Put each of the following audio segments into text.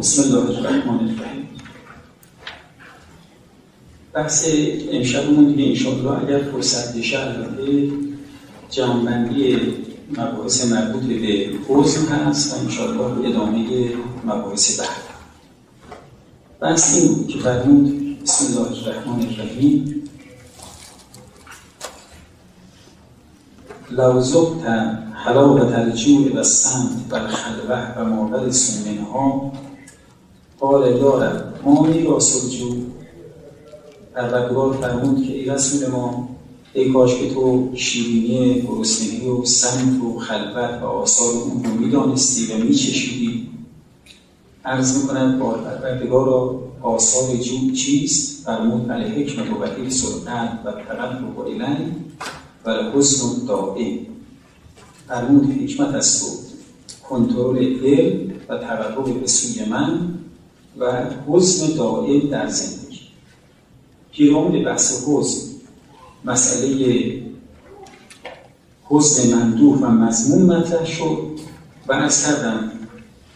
بسم الله الرحمن الرحیم. بحث امشبمون دیگه انشاءالله اگر فرصت بشه البته جمعبندی مباحث مربوط به حزم هست و انشاءالله ادامه مباحث بعد. بحث این که فرمود بسم الله الرحمن الرحیم. لو زبت حلاوت الجوع و سمت و الخلوه و مابل سومنها یارب ما میراس الجوع پروردگار فرمود که ای رسول ما ای کاش که تو شیرینی گرسنگی و سمت و خلوت و آثار اون رو می‌دانستی و میچشیدی. عرض می‌کند با پروردگار را آثار جوع چیست؟ فرمود الحکمت و حفظ القلب و تقرب الی و حسن دائم فرمود حکمت است و کنترل دل و تقرب به سوی من. و حسن دائم در زندگی. پیرامون بحث حسن مسئله حسن مندوح و مضمون مطرح شد و از کردم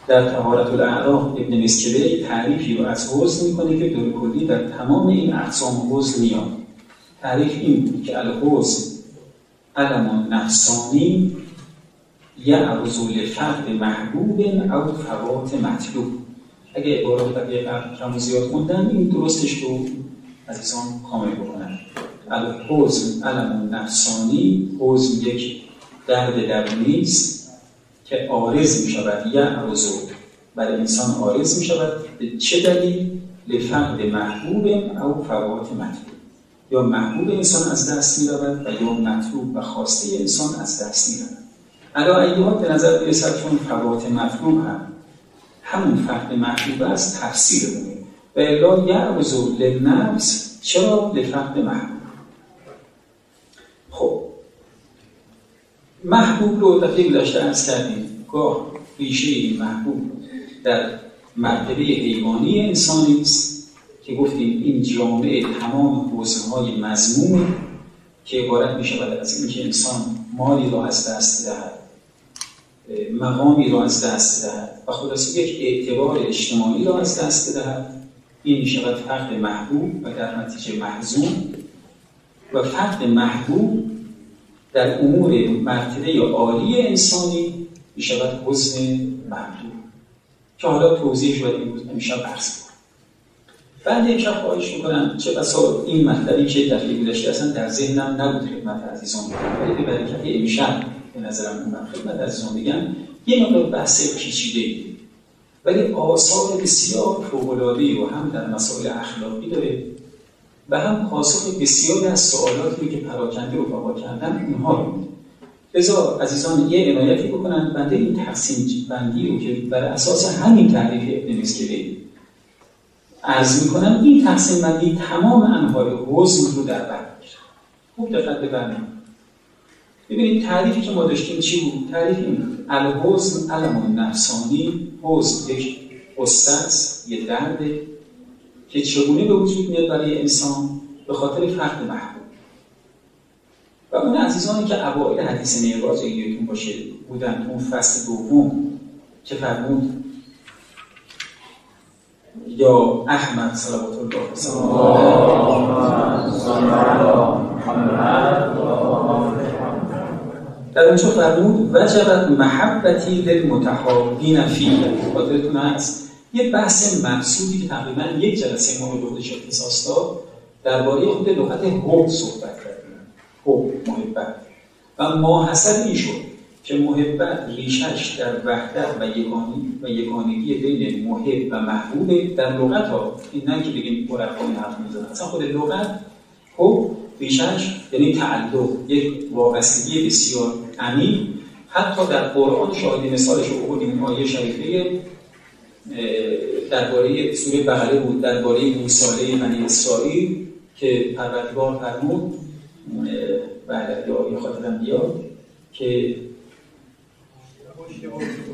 در تهارت الاعراف ابن مسکله تعریفی رو از حسن می‌کنه که دور کلی در تمام این اقسام حسن میاد. تعریف این بود که الحسن علم نفسانی یعرض لفقد محبوب او فوات مطلوب. اگه عبارات بقیه کم زیاد خوندن این درستش رو عزیزان کامل بکنن الحزن علم نفسانی حزن یک درد درونی که آرز می شود یعرض برای انسان آرز می شود به چه دلیل؟ لفقد محبوب او فوات مطلوب. یا محبوب انسان از دست می رود و یا مطلوب و خواسته انسان از دست می رود علا ایات به نظر برسد چون فوات مطلوب هم همون فقد محبوب است تفسیر بونه و الا یعرض للنفس چرا لفقد محبوب؟ خب. محبوب رو دفعه گذشته ارز کردیم. گاه ریشه محبوب در مرتبه حیوانی انسانی است که گفتیم این جامعه تمام حوزه‌های مضمومه که عبارت می شود از اینکه انسان مالی را از دست دهد. مقامی را از دست دهد. و خلاصه یک اعتبار اجتماعی را از دست دهد. این می شود فقد محبوب و در نتیجه محزون. و فقد محبوب در امور مرتبه عالی انسانی می شود حزن محبوب. که حالا توضیح شود امشب عرض بعد امشب خواهش می‌کنم چه بسا این مطلبی که دفعه گذشته اصلا در ذهنم نبود خدمت عزیزان. ولی به برکت امشب به نظرم اومد خدمت عزیزان بگم یه مقدار بحث پیچیده. ولی آثار بسیار فوق‌العاده‌ای رو هم در مسائل اخلاقی داره و هم پاسخ بسیاری از سوالاتی که پراکنده و بابا کردن اونها رو لذا عزیزان یه عنایتی بکنن بنده این تقسیم بندی رو که بر اساس همین تعریف ابن مسکله عرض می‌کنم این تقسیم بندی تمام انواع حزن رو در بر می‌گیره خوب دقت ببینید ببینید تعریفی که ما داشتیم چی بود؟ تعریف این بود. الحزن علم نفسانی حزن یک یه درده که چگونه به وجود میاد برای انسان به خاطر فرق محبوب. و اون عزیزانی که اوائل حدیث معراج یادتون باشه بودن اون فصل دوم که فرمود یا احمد صلوات الله در اونجا فرمود وجبت محبتی للمتحابین فیه. خاطرتون هست. یه بحث مقصودی که تقریبا یک جلسه ما به خودش داد درباره خود لغت حب صحبت کردیم. حب محبت. و ماحصل این شد که محبت ریشش در وحدت و یگانی و یگانگی بین محب و محبوب در لغت ها این نه که بگیم عرفا این حرف می‌زنن اصلا خود لغت حب ریشش یعنی تعلق یک وابستگی بسیار عمیق. حتی در قرآن شاهد مثالش رو آوردیم. آیه شریفه درباره سوره بقره بود درباره موسی بنی اسرائیل که پروردگار فرمود بله یا آیه خاطرم بیاد که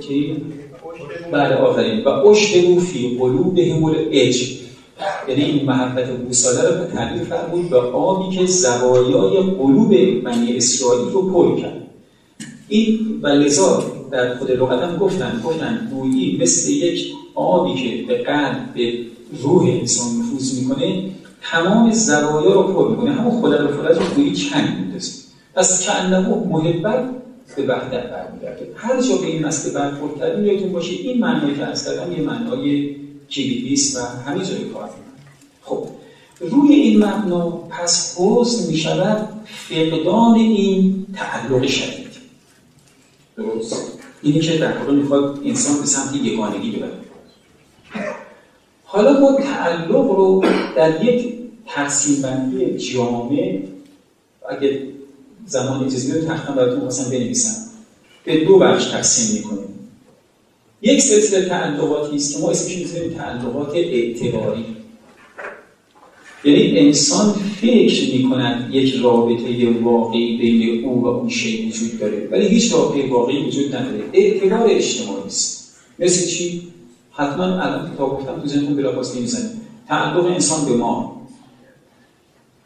چی؟ بله آفرین. و اشترو فی قلوبهم العجب یعنی این محبت گوساله رو تعبیر فرمود به آبی که زوایای قلوب بنی اسرائیل رو پر کرد. این و در خود لغت هم گفتن گفتن گویی مثل یک آبی که به قلب به روح انسان نفوذ می‌کنه تمام زوایا رو پر می‌کنه. همون خدا رو فرج رو گویی چند میندازه پس کانه محبت به وحدت برمیگرده. هر جا به این مسئله برخورد کردیم یادتون باشه این معنایی که از یه معنای کلیدی و همه جای کار خب روی این مبنا پس حسن می شود فقدان این تعلق شدید. درست. اینی که در واقع می‌خواد انسان به سمت یگانگی ببره. حالا ما تعلق رو در یک تقسیم بندی جامع اگه زمان اجازه بده تختم براتون مثلا بنویسم. به دو بخش تقسیم می‌کنیم. یک سلسله تعلقاتی است که ما اسمش می‌ذاریم تعلقات اعتباری. یعنی انسان فکر می‌کند یک رابطه واقعی بین او و اون شی وجود داره ولی هیچ رابطه واقعی وجود نداره. اعتبار اجتماعی است. مثل چی؟ حتما الان تا گفتم تو ذهنتون بلافاصله می‌زنید تعلق انسان به ما.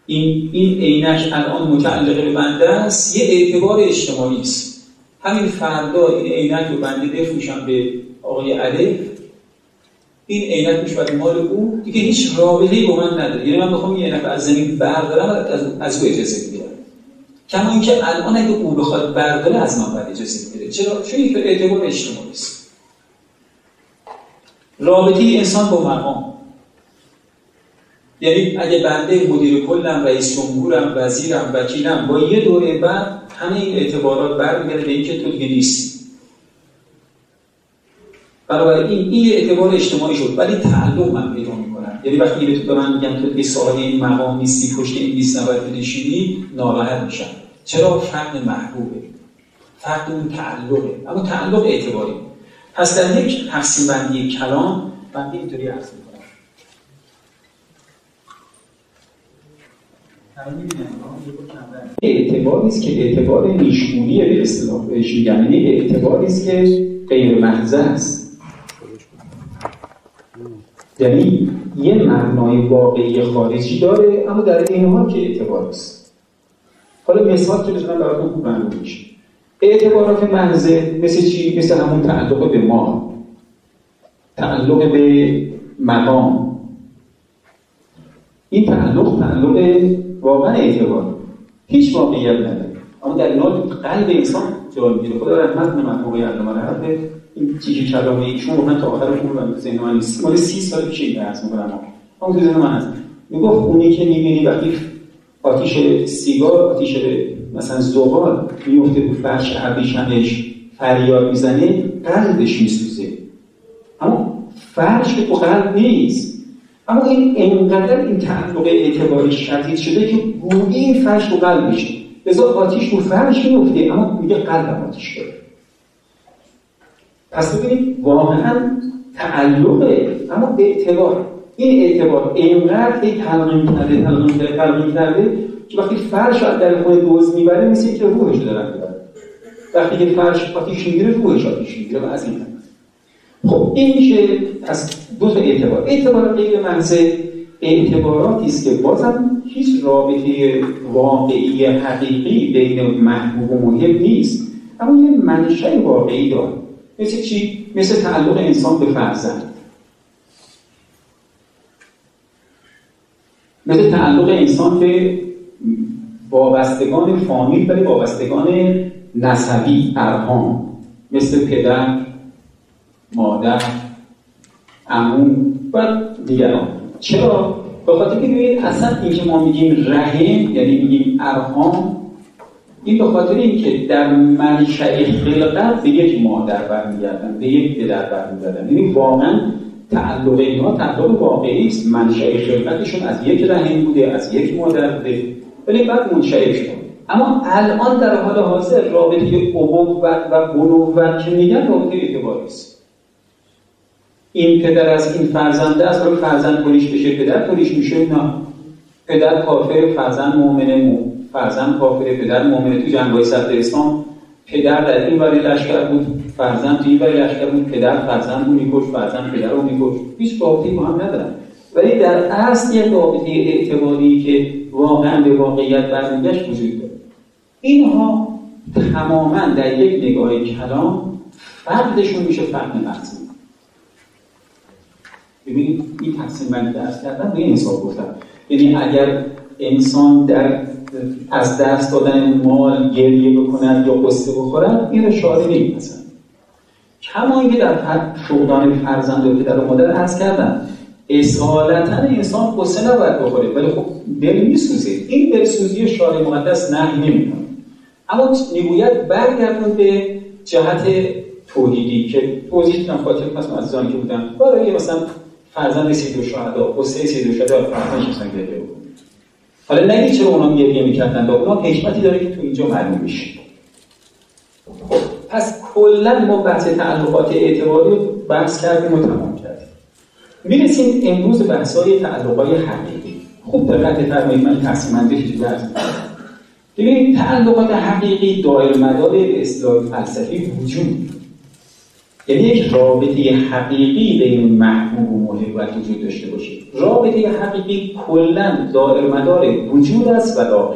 این این عینک الان متعلق به بنده است یه اعتبار اجتماعی است. همین فردا این عینک رو بنده بفروشم به آقای علیف این عینک می‌شود مال او دیگه هیچ رابطه‌ای با من نداره. یعنی من بخوام یه عینک از زمین بردارم از, از او اجازه می‌گیرم. کما اینکه الان اگه او بخواد برداره از من باید اجازه می‌گیره. چرا؟ چون این اعتبار اجتماعی است. رابطه انسان با مقام. یعنی اگه بنده مدیر کلم رئیس جمهورم وزیرم وکیلم با یه دوره بعد همه این اعتبارات برمیگرده به اینکه تو دیگه نیستی. بنابراین این یه اعتبار اجتماعی شد ولی تعلق من پیدا می‌کنم یعنی وقتی به من میگم تو صاحب این مقام نیستی پشت این لیست نباید بنشینی ناراحت میشم. چرا؟ فرد محبوبه. فرد اون تعلقه. اما تعلق اعتباری. پس در یک تقسیم بندی کلام من اینطوری عرض اعتباری است که اعتبار نیشگونی به اصطلاح بهش میگن. یعنی اعتباری است که غیر محض است. یعنی یه معنای واقعی خارجی داره اما در این حال که اعتبار است. حالا مثال که بتونم براتون خوب میشه. اعتبارات محضه مثل چی؟ مثل همون تعلق به ما. تعلق به مقام. این تعلق تعلق واقعا اعتبار. هیچ واقعیت نداره. اما در این حال قلب انسان جا می‌گیره خدا رحمت کنه موقع علامه رحمت این چیزی کلامه ایشون واقعا تا آخر عمر من ذهن من نیست. مال 30 سال پیش این بحث می‌کنم. اما تو ذهن من هست. می‌گفت اونی که می‌بینی وقتی آتیش سیگار آتیش مثلا زغال میفته رو فرش ابریشمش فریاد می‌زنه قلبش میسوزه. اما فرش که تو قلب نیست. اما این انقدر این تعلق اعتباری شدید شده که گویی این فرش تو قلب میشه. لذا آتیش تو فرش میفته اما میگه قلب آتیش داره. پس ببینید واقعا تعلقه اما اعتبار. این اعتبار اینقدر که تلقیم کرده تلقیم کرده تلقیم کرده که وقتی فرش رو در خود دوز می‌بره مثل که روحش دارن می‌بره. وقتی که فرش آتیش می‌گیره روحش آتیش می‌گیره و از این خب این میشه از دو تا اعتبار. اعتبار غیر محض اعتباراتی است که بازم هیچ رابطه واقعی حقیقی بین محبوب و محب نیست. اما یه منشأ واقعی داره مثل چی؟ مثل تعلق انسان به فرزند. مثل تعلق انسان به وابستگان فامیل ولی وابستگان نسبی ارهام. مثل پدر مادر عموم و دیگران. چرا؟ به خاطر که ببینید اصلا این ما میگیم رحم یعنی میگیم ارهام این به خاطر اینکه در منشأ خلقت به یک مادر برمیگردن به یک پدر برمیگردن. یعنی واقعا تعلق اینها تعلق واقعی است. منشأ خلقتشون از یک رحم بوده از یک مادر بوده. ولی بعد منشأ شد. اما الان در حال حاضر رابطه ابوت و بنوت که میگن رابطه اعتباری است. این پدر از این فرزنده است ولی فرزند پولیش بشه. پدر پولیش میشه؟ نه. پدر کافر فرزند مؤمنه فرزند کافر پدر مؤمنه تو های صدر اسلام پدر در این وری لشکر بود. فرزند تو این وری لشکر بود. پدر فرزند رو میکش فرزند پدر رو میکش هیچ رابطه‌ای با هم ولی در اصل یک رابطه اعتباری که واقعا به واقعیت برمیگشت وجود داره. اینها تماما در یک نگاه کلام فردشون میشه فرد محضی ببینید این تقسیم بندی درس کردم به این حساب گفتم یعنی اگر انسان در از دست دادن مال گریه بکنن یا قصه بخورن این نیم مثلا کما اینکه در فقدان فرزند و پدر و مادر عرض کردن اصالتا انسان قصه نباید بخوره. ولی خب دل میسوزه این دلسوزی شارع مقدس نه نمی‌کنه. اما می‌گوید برگردون به جهت توحیدی که توضیح کنم خاطر پس عزیزانی که بودن برای مثلا فرزند سید و شهدا قصه سید و شهدا فرزندش مثلا گریه حالا نگید چرا اونا گریه می‌کردن با اونا حکمتی داره که تو اینجا معلوم میشه خب پس کلا ما بحث تعلقات اعتباری رو بحث کردیم و تمام کردیم. می‌رسیم امروز بحث های تعلقای حقیقی. خوب دقت فرمایید من تقسیم بندی درس ببینید تعلقات حقیقی دایر مدار به اصطلاح فلسفی وجود یعنی یک رابطه حقیقی بین محبوب و محبت وجود داشته باشه. رابطه حقیقی کلا دائر مدار وجود است و لا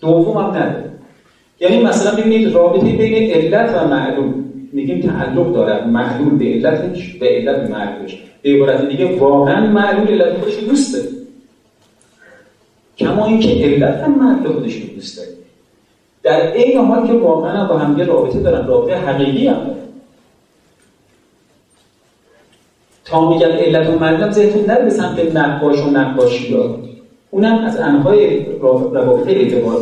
دوم هم نداره. یعنی مثلا ببینید رابطه بین علت و معلوم. میگیم تعلق دارد معلوم به علتش به علت معلومش به عبارت دیگه واقعا معلوم علت خودش دوست داره کما اینکه علت هم معلوم خودش دوست داره در این حال که واقعا با هم رابطه دارن رابطه حقیقی هم تا میگن علت و مردم ذهنتون نره به سمت نقاش و نقاشی ها اونم از انهای روابط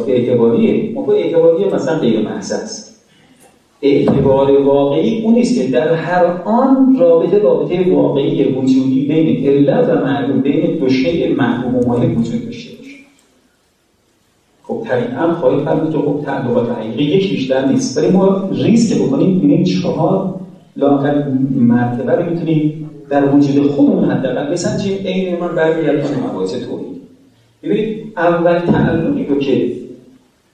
اعتباریه. موقع اعتباری مثلا غیر محض است. اعتبار واقعی اون نیست که در هر آن رابطه رابطه واقعی وجودی بین علت و معلوم بین دو شیء محبوب و وجود داشته خب طبیعا خواهید فرمود که خب تعلقات حقیقی یک بیشتر نیست. ولی ما ریسک که بکنیم ببینیم چهار لاقل مرتبه رو می‌تونیم در وجود خودمون حداقل بسنجیم عین من برمیگردم مباحث توحید ببینید اول تعلقی رو که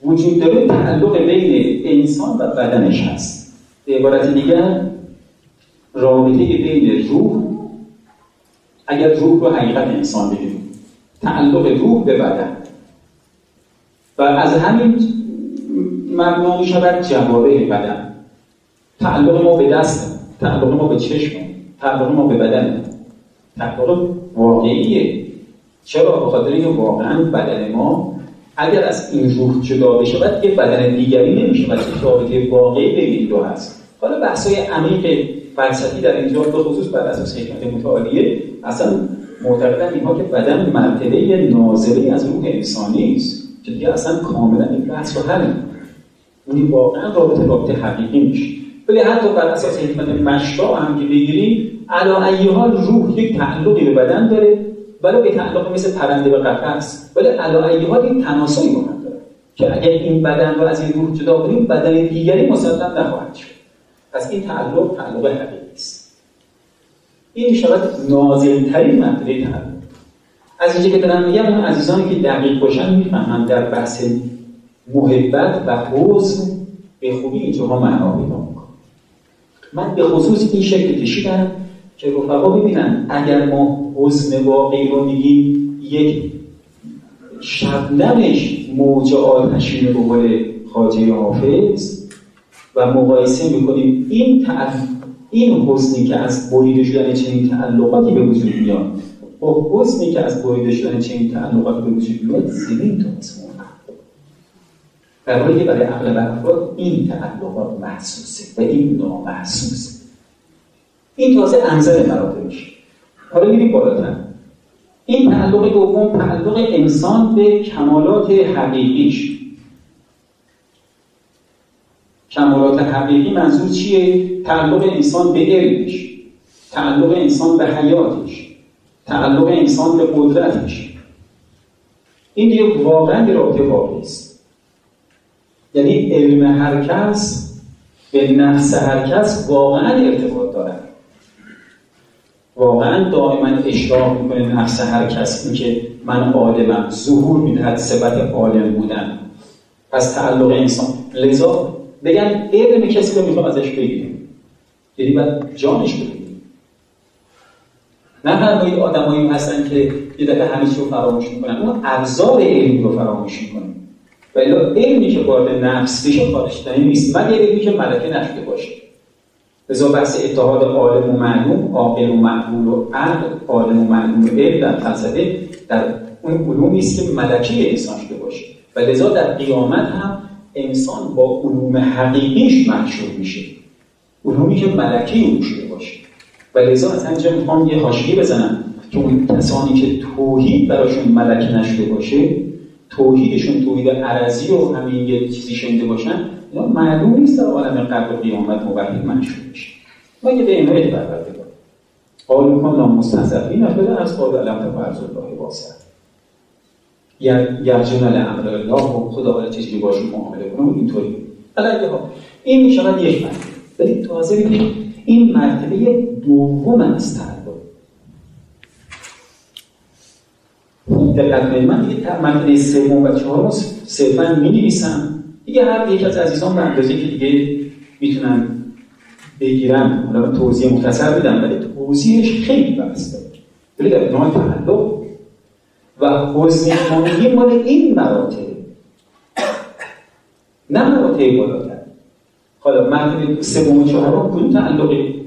وجود داره تعلق بین انسان و بدنش هست. به عبارت دیگر رابطه بین روح اگر روح رو حقیقت انسان بگیریم تعلق روح به بدن. از همین مبنا می شود جواره بدن. تعلق ما به دست تعلق ما به چشم تعلق ما به بدن. تعلق واقعیه. چرا؟ به خاطر اینکه واقعا بدن ما اگر از این روح جدا بشود یه بدن دیگری نمیشه و چه رابطه واقعی بین دو هست. حالا بحث های عمیق فلسفی در اینجا به خصوص بر اساس حکمت متعالیه اصلا معتقدن اینها که بدن مرتبه ناظری از روح انسانی است. که دیگه اصلا کاملا این بحث رو حل اونی واقعا رابطه رابطه حقیقی میشه. ولی حتی بر اساس حکمت مشتا هم که بگیریم علا حال روح یک تعلقی به بدن داره ولی به تعلق مثل پرنده به قفس ولی علا حال این تناسلی با هم داره که اگر این بدن رو از این روح جدا کنیم بدن دیگری مسلم نخواهد شد. پس این تعلق تعلق حقیقی است. این شود نازلترین مرتبه تعلق. از اینجا که دارم میگم اون عزیزانی که دقیق باشن می‌فهمن در بحث محبت و حزن به خوبی اینجاها معنا پیدا من به خصوص این شکل کشیدم که رفقا ببینن اگر ما حزن واقعی رو میگیم یک شبنمش موج آتشین به قول خاجه حافظ و مقایسه می‌کنیم. این این حزنی که از بریده شدن چنین تعلقاتی به وجود میاد با حسنی که از بریده شدن چنین تعلقات به وجود بیاد زمین تونست در حالی که برای اغلب افراد این تعلقات محسوسه و این نامحسوسه. این تازه انزل مراتبش. حالا میریم بالاتر. این تعلق دوم تعلق انسان به کمالات حقیقیش. کمالات حقیقی منظور چیه؟ تعلق انسان به علمش. تعلق انسان به حیاتش. تعلق انسان به قدرتش این دیگه واقعا یه رابطه واقعی است. یعنی علم هر کس به نفس هر کس واقعا ارتباط داره واقعا دائما اشراق می‌کنه نفس هر کس. این که من عالمم ظهور می‌دهد صفت عالم بودن. پس تعلق انسان. لذا بگن علم کسی رو می‌خوام ازش بگیریم یعنی باید جانش بگیریم نه آدم آدمایی هستن که یه دفعه همه رو فراموش می‌کنن اون ابزار علمی رو فراموش می‌کنن. ولی علمی که وارد نفس بشه خارج نیست مگه علمی که ملکه نشده باشه. لذا بحث اتحاد عالم و معلوم عاقل و معقول و عقل عالم و معلوم و علم در فلسفه در اون علومی است که ملکی انسان شده باشه. و لذا در قیامت هم انسان با علوم حقیقیش محشور میشه. علومی که ملکی او شده باشه. و لذا از همینجا می‌خوام یه حاشیه بزنم که اون کسانی که توحید براشون ملک نشده باشه توحیدشون توحید عرضی و همین یه چیزی شنیده باشن اینا معلوم نیست در عالم قبل قیامت موحد منشور میشه. ما یه به اینایی بربرده داریم قالو کن نامستحضرین افبه از قابل علم تفرز الله واسع. یرجون لامر الله و خدا حالا چیزی باشون معامله کنه اینطوری. ها این می‌شود یک مرتبه ولی تازه ببینید این مرتبه دوم از تعلق دقت کنید من دیگه مرتبه سوم و چهارم صرفا می نویسم دیگه هر یک از عزیزان به اندازه که دیگه می‌تونن بگیرن حالا توضیح مختصر بدم ولی توضیحش خیلی بسته ولی در نوع تعلق و خانگی مال این مراتب. نه مراتب بالاتر. حالا مرتبه سوم و چهارم کدوم تعلقی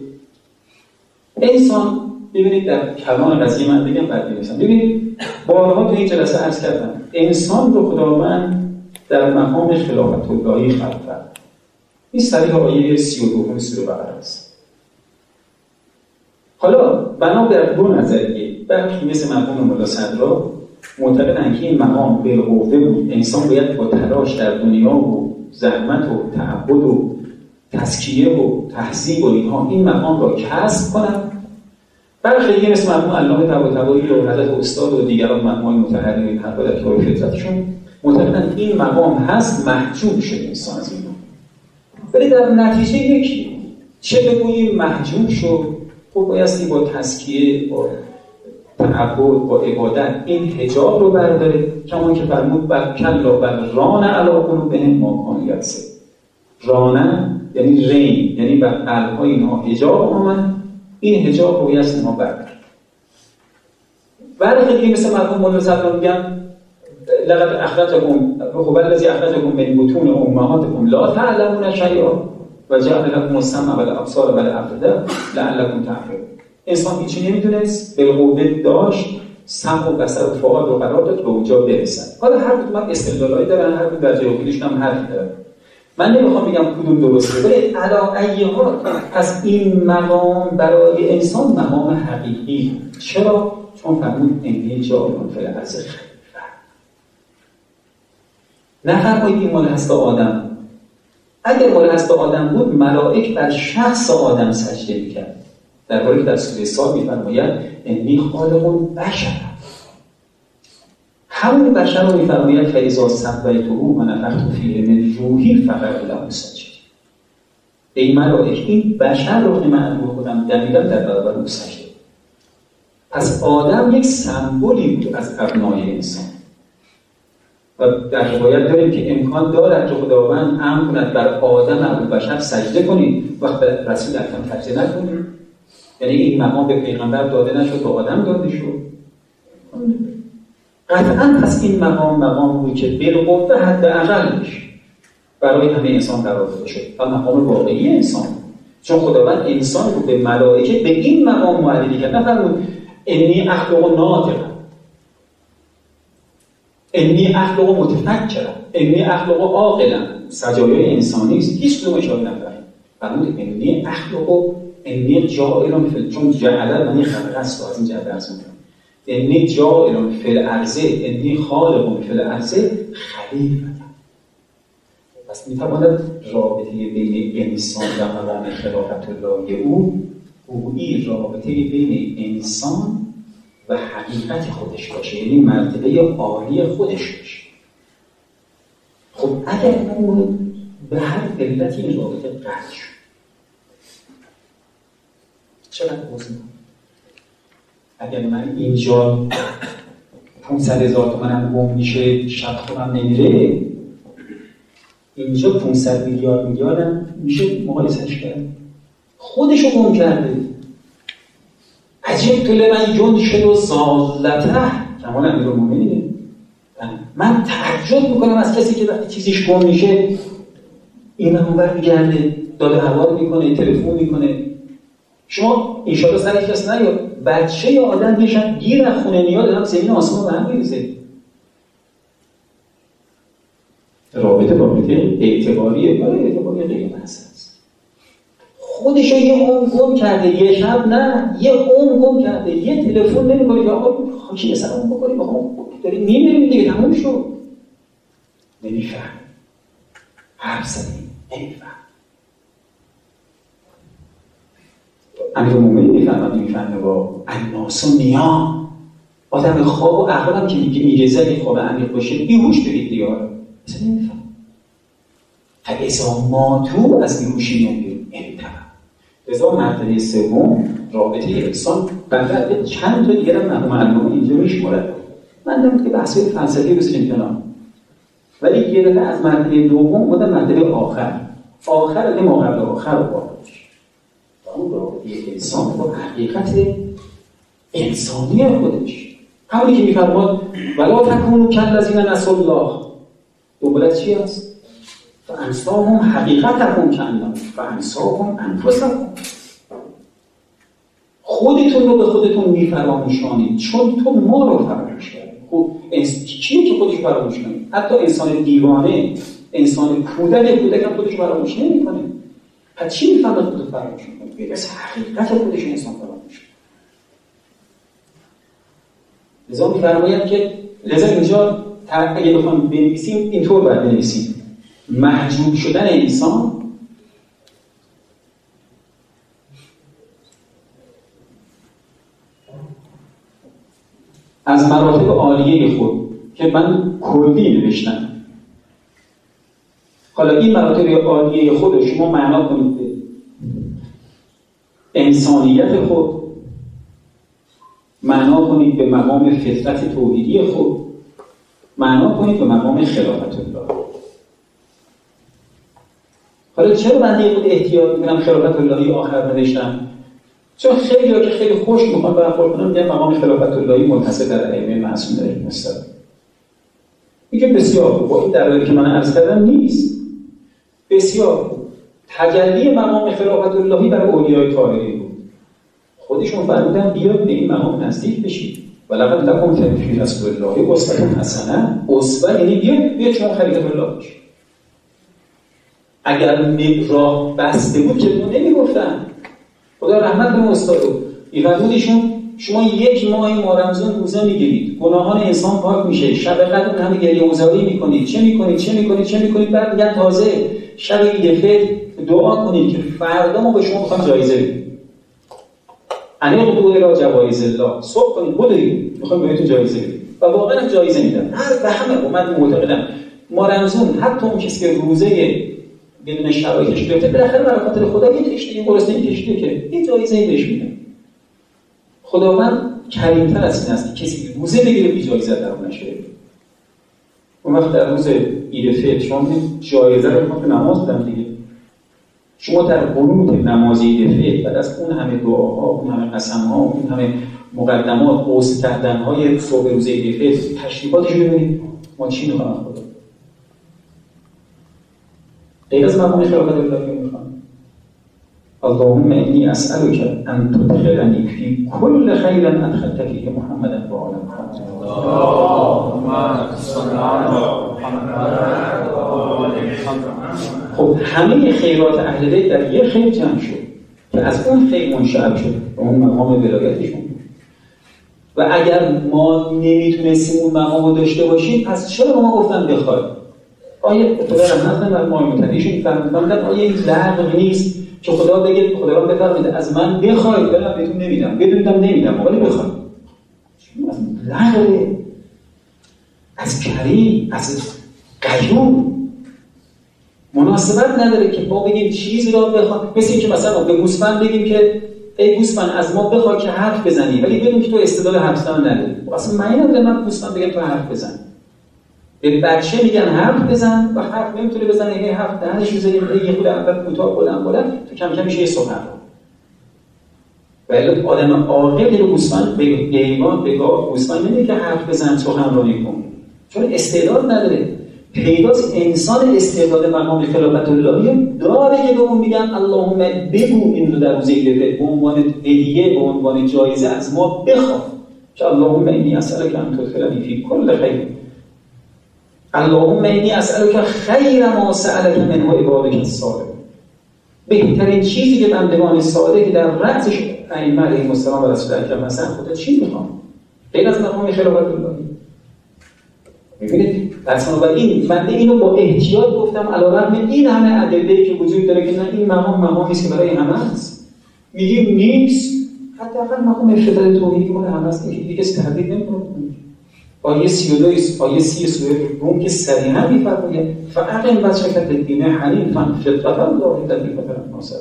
انسان ببینید در کلام قضیه من بگم بعد بنویسم ببینید بارها تو این جلسه عرض کردم انسان رو خداوند در مقام خلافت اللهی خلق کرد. این صریح آیه سی و دوم سوره بقره است. حالا بنا بر دو نظریه برخی مثل مرحوم ملا صدرا معتقدن که این مقام بالقوه بود. انسان باید با تلاش در دنیا و زحمت و تعبد و تسکیه و تحصیب و اینها. این مقام را کسب کنن برخی مثل مرحوم علامه طباطبایی و حضرت استاد و دیگران مرحوم متحررین حق در کتاب فطرتشون معتقدن این مقام هست محجوب شده انسان از این ولی در نتیجه یکی چه بگوییم محجوب شد؟ خب بایستی با تسکیه با تعبد با عبادت این حجاب رو برداره. کما که فرمود بر کلا بر ران علا به ما کانیت رانه یعنی رین یعنی بر قلبهای اینها حجاب آمد. این حجاب رو بایستی ما برداره برای دیگه مثل مرحوم مولا صدران میگن لقد اخرجكم هو الذي اخرجكم من بطون امهاتكم لا تعلمون شيئا و جعل لكم السمع والابصار والافئده لعلكم تعقلون انسان هیچی نمی‌دونست به قوه داشت سمع و بصر و فعال رو قرار داد به اونجا برسن حالا هر کدوم استدلالایی دارن هر کدوم در خودش هم حرفی دارن. من نمی‌خوام بگم کدوم درسته ولی علا ایها از این مقام برای انسان مقام حقیقی. چرا؟ چون فرمود انگی جا فل از نفرمایید این مال هست آدم. اگر مال هست آدم بود ملائک بر شخص آدم سجده می‌کرد. در حالی در سوره سال میفرماید انی خالق بشر همون بشر رو میفرماید فیضا سبیت او و نفخت فیه من روحی فقط له سجد ای ملائک این بشر رو که من رو خودم دمیدم در برابر او سجده. پس آدم یک سمبولی بود از ابنای انسان. و در روایت داریم که امکان دارد که خداوند امر کند بر آدم ابو بشر سجده کنید وقت رسول اکرم سجده نکنید یعنی این مقام به پیغمبر داده نشد به آدم داده شد. قطعا پس این مقام مقام بود که بالقوه حد اقلش برای همه انسان قرار داده شد. و مقام واقعی انسان. چون خداوند انسان رو به ملائکه به این مقام معرفی کرد. نفرمود انی اخلق ناطقم انی اخلق متفکرم انی اخلق عاقلم سجایای انسانی است هیچ کدوم اشاره نکرد فرمود انی اخلق انی جائل فی چون جعل معنی خلق است از این جهت انی جائل فی الارض انی خالق فی الارض خلیفه پس می‌تواند رابطه بین انسان و مقام خلافت الله او گویی رابطه بین انسان و حقیقت خودش باشه. یعنی مرتبه عالی خودش باشه. خب اگر اون به هر علتی این رابطه قطع شد. چقدر اگر من اینجا 500 هزار تومنم گم میشه شب خودم نمیره. اینجا 500 میلیارد میلیاردم میشه مقایسش کرد. خودشو گم کرده. عجیب تو من شد و زالته کمال امیر المومنینه. من تعجب می‌کنم از کسی که وقتی چیزیش گم میشه این هم برمیگرده داده هوا می‌کنه تلفن می‌کنه. شما انشاءالله سر کس نیاد. بچه آدم یه شب گیر از خونه میاد هم زمین آسمان به هم میریزه. رابطه رابطه اعتباریه برای اعتباری غیر است. خودش یه عمر گم کرده یه شب نه یه عمر گم کرده یه تلفن نمی‌کنه که آقا خاکی سلام بکنیم آقا داری میمیریم دیگه تموم شد. نمیفهم حرف زدیم. نمیفهم امیر مومنی می‌فهمم می‌فهمه با الناس و نیا آدم خواب و هم که میگه میگه زدی خواب عمیق باشه بیهوش بگید دیگه. اصلا نمیفهم فاذا ماتو از بیهوشی نمیگه انتبه لذا مرتبه سوم رابطه انسان بنده چند تا دیگر هم معلومه اینجا میشمارد من دارم که بحث فلسفی بسیاریم کنار. ولی یه دفعه از مرتبه دوم اومدن مرتبه آخر. آخر از ما قبل آخر رو اون رابطه انسان با حقیقت انسانی خودش. همونی که میفرماد ولا تکونو کالذین نسوا الله. دنبالت چی هست؟ فانساهم حقیقتهم کندم فانساهم انفسهم خودتون رو به خودتون میفراموشانید چون تو ما رو فراموش کردی. خب کیه که خودش فراموش کنه؟ حتی انسان دیوانه انسان کودک کودک هم خودش فراموش نمی‌کنه. پس چی می‌فهمه خود فراموش می‌کنه از حقیقت خودش انسان فراموش لذا میفرماید که لذا اینجا اگه بخوام بنویسیم اینطور باید بنویسیم. محجوب شدن انسان از مراتب عالیه خود که من کلی نوشتم. حالا این مراتب عالیه خود شما معنا کنید به انسانیت خود معنا کنید به مقام فطرت توحیدی خود معنا کنید به مقام خلافت الله. حالا چرا بنده خود احتیاط می‌کنم خلافت اللهی آخر نوشتم؟ چون خیلی ها که خیلی خوش می‌خوان برخورد کنم میگن مقام خلافت اللهی منحصر در ائمه معصوم در این میگه بسیار خوب این که من عرض کردم نیست. بسیار خوب. تجلی مقام خلافت اللهی برای اولیای طاهری بود. خودشون فرمودن بیاد به این مقام نزدیک بشید. ولقد لکم فی رسول الله اسوه حسنه اسوه یعنی بیاد بیاد شما خلیفه الله بشید. اگر راه بسته بود که نمی‌گفتن. خدا رحمت به استادو ایفرمودشون شما یک ماه ما رمضان روزه می‌گیرید. گناهان انسان پاک میشه. شب قدر همه گریه اوزاری می‌کنید. چه می‌کنید؟ چه می‌کنید؟ چه می‌کنید؟ بعد میگن تازه. شب فطر دعا کنید که فردا ما به شما می‌خوام جایزه بدیم. انیق دو را جوایز الله. صبح کنید بدید می‌خوام بهتون جایزه بدیم. و واقعا جایزه میدن هر به همه من معتقدم ما رمضان حتی اون کسی که روزه بدون شرایطش گرفته بالاخره برای خاطر خدا یه تشنه گرسنه کشیده که یه جایزه بهش میدن خداوند کریمتر از این است که کسی روزه بگیره بی جایزه در نشه اون وقت در روز عید فطر شما جایزه رو که نماز بدم دیگه. شما در قنوت نماز عید فطر بعد از اون همه دعاها اون همه قسمها اون همه مقدمات قوس کردن های صبح روز عید فطر تشریفاتش رو ببینید. ما چی می‌خوام؟ خدا غیر از مقام خلافت الهی می‌خوام. اللهم انی اسألك ان تدخلنی فی کل خیر ادخلت فیه محمد و آل خب همه خیرات اهل بیت در یه خیر جمع شد که از اون خیر منشعب شد به اون مقام ولایتشون و اگر ما نمی‌تونستیم اون مقام رو داشته باشیم پس چرا ما گفتن بخواید آیا خدا رحمت کنه ما متدیشون فهمیدن آیا این لغو نیست که خدا بگه خدا بفرمایید از من بخواید برم بهتون نمیدم بدونیدم نمیدم ولی بخواید از لغو از کریم از قیوم. مناسبت نداره که ما بگیم چیزی را بخواد مثل اینکه مثلا به گوسفند بگیم که ای گوسفند از ما بخواد که حرف بزنی. ولی بدون که تو استعداد حرف زدن نداری. خب اصلا معنی نداره من گوسفند بگم تو حرف بزن. به بچه میگن حرف بزن و حرف نمی‌تونه بزنه. یه حرف دهنش می‌زنه یه خود اول کوتاه بلند بلند. تو کم کم میشه یه سخن ولی آدم عاقل رو گوسفند به ایمان به گاه گوسفند نمیگه که حرف بزن سخنرانی کن. چون استعداد نداره. پیداست انسان استعداد مقام خلافت اللهی داره که به اون میگن اللهم بگو این رو در روز به عنوان هدیه به عنوان جایزه از ما بخواه. که اللهم انی اسالک ان تدخلنی فی کل خیر. اللهم انی اسالک خیر ما سالک منه عبادک الصالح. بهترین چیزی که بندگان ساده که در رأسش ائمه علیهم السلام و رسول اکرم هستن خدا چی می‌خوام؟ غیر از مقام خلافت اللهی می‌بینید؟ پس این من اینو با احتیاط گفتم علیرغم این همه ادله که وجود داره که نه این مقام مقامی است که برای همه است. میگیم نیست. حداقل مقام افتدال توحیدی مال همه است. که دیگه تردید نمی‌کنه. آیه 32 آیه 30 سوره روم که صریحا میفرماید فاقم وجهک للدین حنیفا فطرت الله التي فطر الناس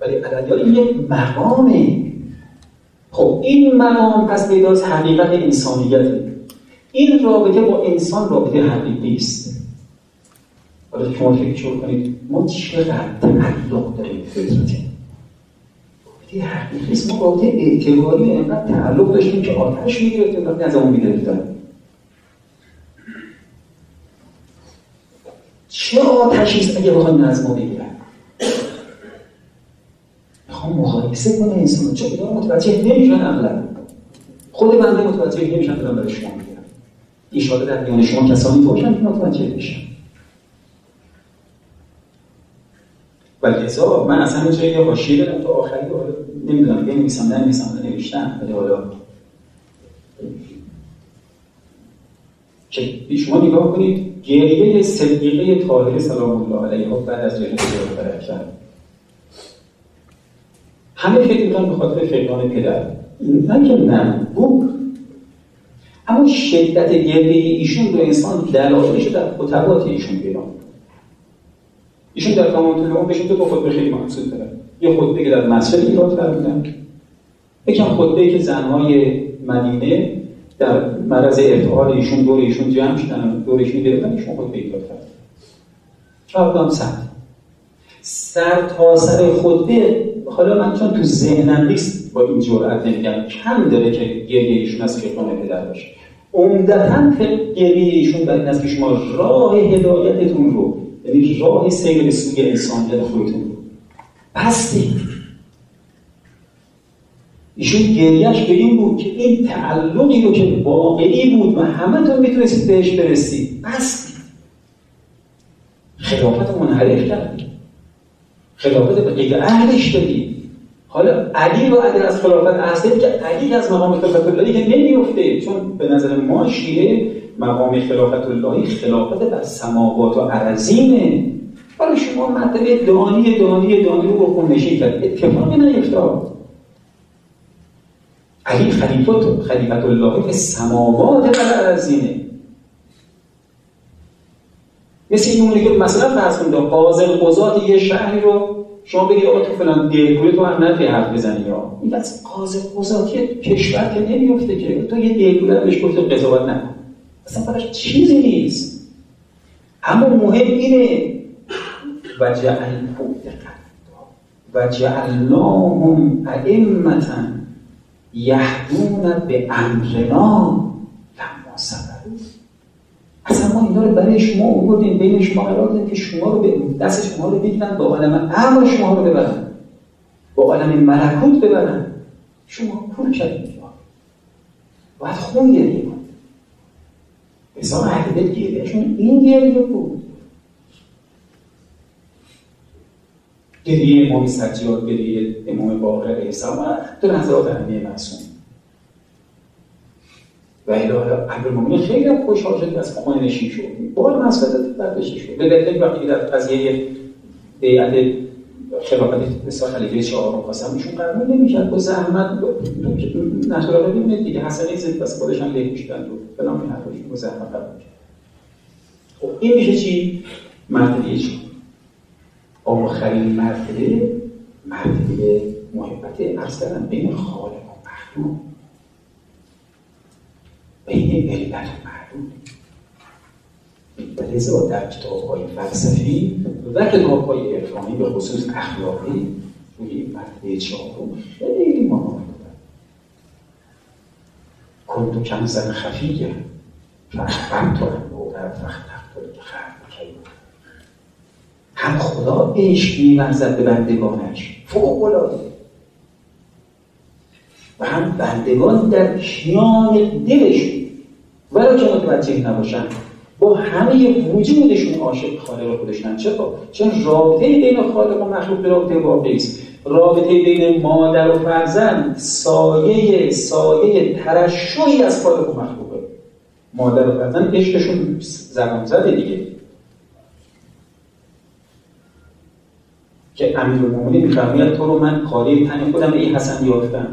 ولی این یک مقامه. خب این مقام پس پیداست حقیقت انسانیت. این رابطه با انسان رابطه حقیقی است. حالا شما فکر کنید ما چقدر تعلق داریم فطرتی حقیقی است ما رابطه اعتباری اینقدر تعلق داشتیم که آتش می‌گرفتیم وقتی از اون می‌گرفتن چه آتشی است اگه بخوایم از ما بگیرن می‌خوام مقایسه کنه انسان. چون اینا متوجه نمیشن اغلب خود بنده متوجه نمیشن دارم برای شما میگم ایشالا در میان شما کسانی باشن که متوجه بشن. و لذا من اصلا اینجا یه حاشیه دارم تا آخری نمی‌دونم بنویسم ننویسم نوشتم ولی حالا که شما نگاه کنید گریه صدیقه طاهره سلام الله علیها بعد از جهاد برکت همه فکر می‌کنن به خاطر فقدان پدر. نه که نه بود اما شدت گریه ایشون به انسان دلایلش در خطبات ایشون بیان ایشون در تمام طول عمرشون دو خطبه خیلی محسوب دارن یه خطبه که در مسجد ایراد فرمودن یکم خطبه که زنهای مدینه در مرز ارتحال ایشون دور ایشون جمع شدن دور ایشون گرفتن ایشون خطبه ایراد فرمودن هم سر سر تا سر خطبه حالا من چون تو ذهنم نیست با این جرأت نمیگم کم داره که گریه ایشون از فقدان پدر باشه. عمدتا گریه ایشون بر این است که شما راه هدایتتون رو یعنی راه سیر به سوی انسانیت خودتون. رو بستید ایشون گریهش به این بود که این تعلقی رو که واقعی بود و همه تون می‌تونستید بهش برسید. بستید خلافت منحرف کردید خلافت به غیر اهلش دادید حالا علی رو اگر از خلافت اصلی که علی از مقام خلافت که نمیفته چون به نظر ما شیعه مقام خلافت اللهی خلافت بر سماوات و عرزینه حالا شما مطلب دانی دانی دانی رو بخونشی کرد. اتفاقی نیفتاد. علی خلیفت خلیفت الله به سماوات و عرزینه مثل این اونه که مثلا فرض کنید قاضی قضات یه شهری رو شما بگید آقا تو فلان دلگوی تو هم نفی حرف بزنی یا. این بس قاضی قضاتی کشور که نمیفته که. تو یه دلگوی رو بهش گفت قضاوت نکن. اصلا براش چیزی نیست. اما مهم اینه و جعل و جعلناهم ائمتا یهدون به امرنا لما صبروا اصلا ما اینا رو برای شما آوردیم بین شما قرار دادیم که شما رو به دست شما رو بگیرن با عالم امر شما رو ببرن. با عالم ملکوت ببرن. شما کور کردید. باید خون گریه حساب بیت گریهشون این گریه بود گریه امام سجاد گریه امام باقر علیه السلام دو نظرات اهمیه معصوم و اله امیرالمومنین خیلی هم خوشحال شد از خانه نشین شد بار مسئله برداشته شد به دلیل وقتی در قضیه بیعت خلافت مثال خلیفه چهارم خواستم ایشون قبول نمی‌کرد با زحمت نشورا ببینید دیگه. حسنی زد بس خودش هم لیک می‌شدن و فلان این حرفش با زحمت قبول کرد خب این میشه چی؟ مرتبه چی؟ آخرین مرتبه مرتبه محبت ارز کردن بین خالق و مخلوق. بین علت و و لذا در کتاب های فلسفی و کتاب های عرفانی به خصوص اخلاقی روی این مرتبه چهارم خیلی مهمه. بودن کنتو کنزن خفیه. فخرت تو هم خدا عشق میورزد به بندگانش. فوق العاده و هم بندگان در کیان دلشون. ولی که متوجه نباشن با همه وجودشون عاشق خالق خودشون چرا؟ چون رابطه بین خالق و مخلوق به رابطه واقعی است. رابطه بین مادر و فرزند سایه سایه ترشوی از خالق و مخلوقه. مادر و فرزند عشقشون زبان زده دیگه. که امیر المومنین میفرماید تو رو من کاری تن خودم ای حسن یافتم.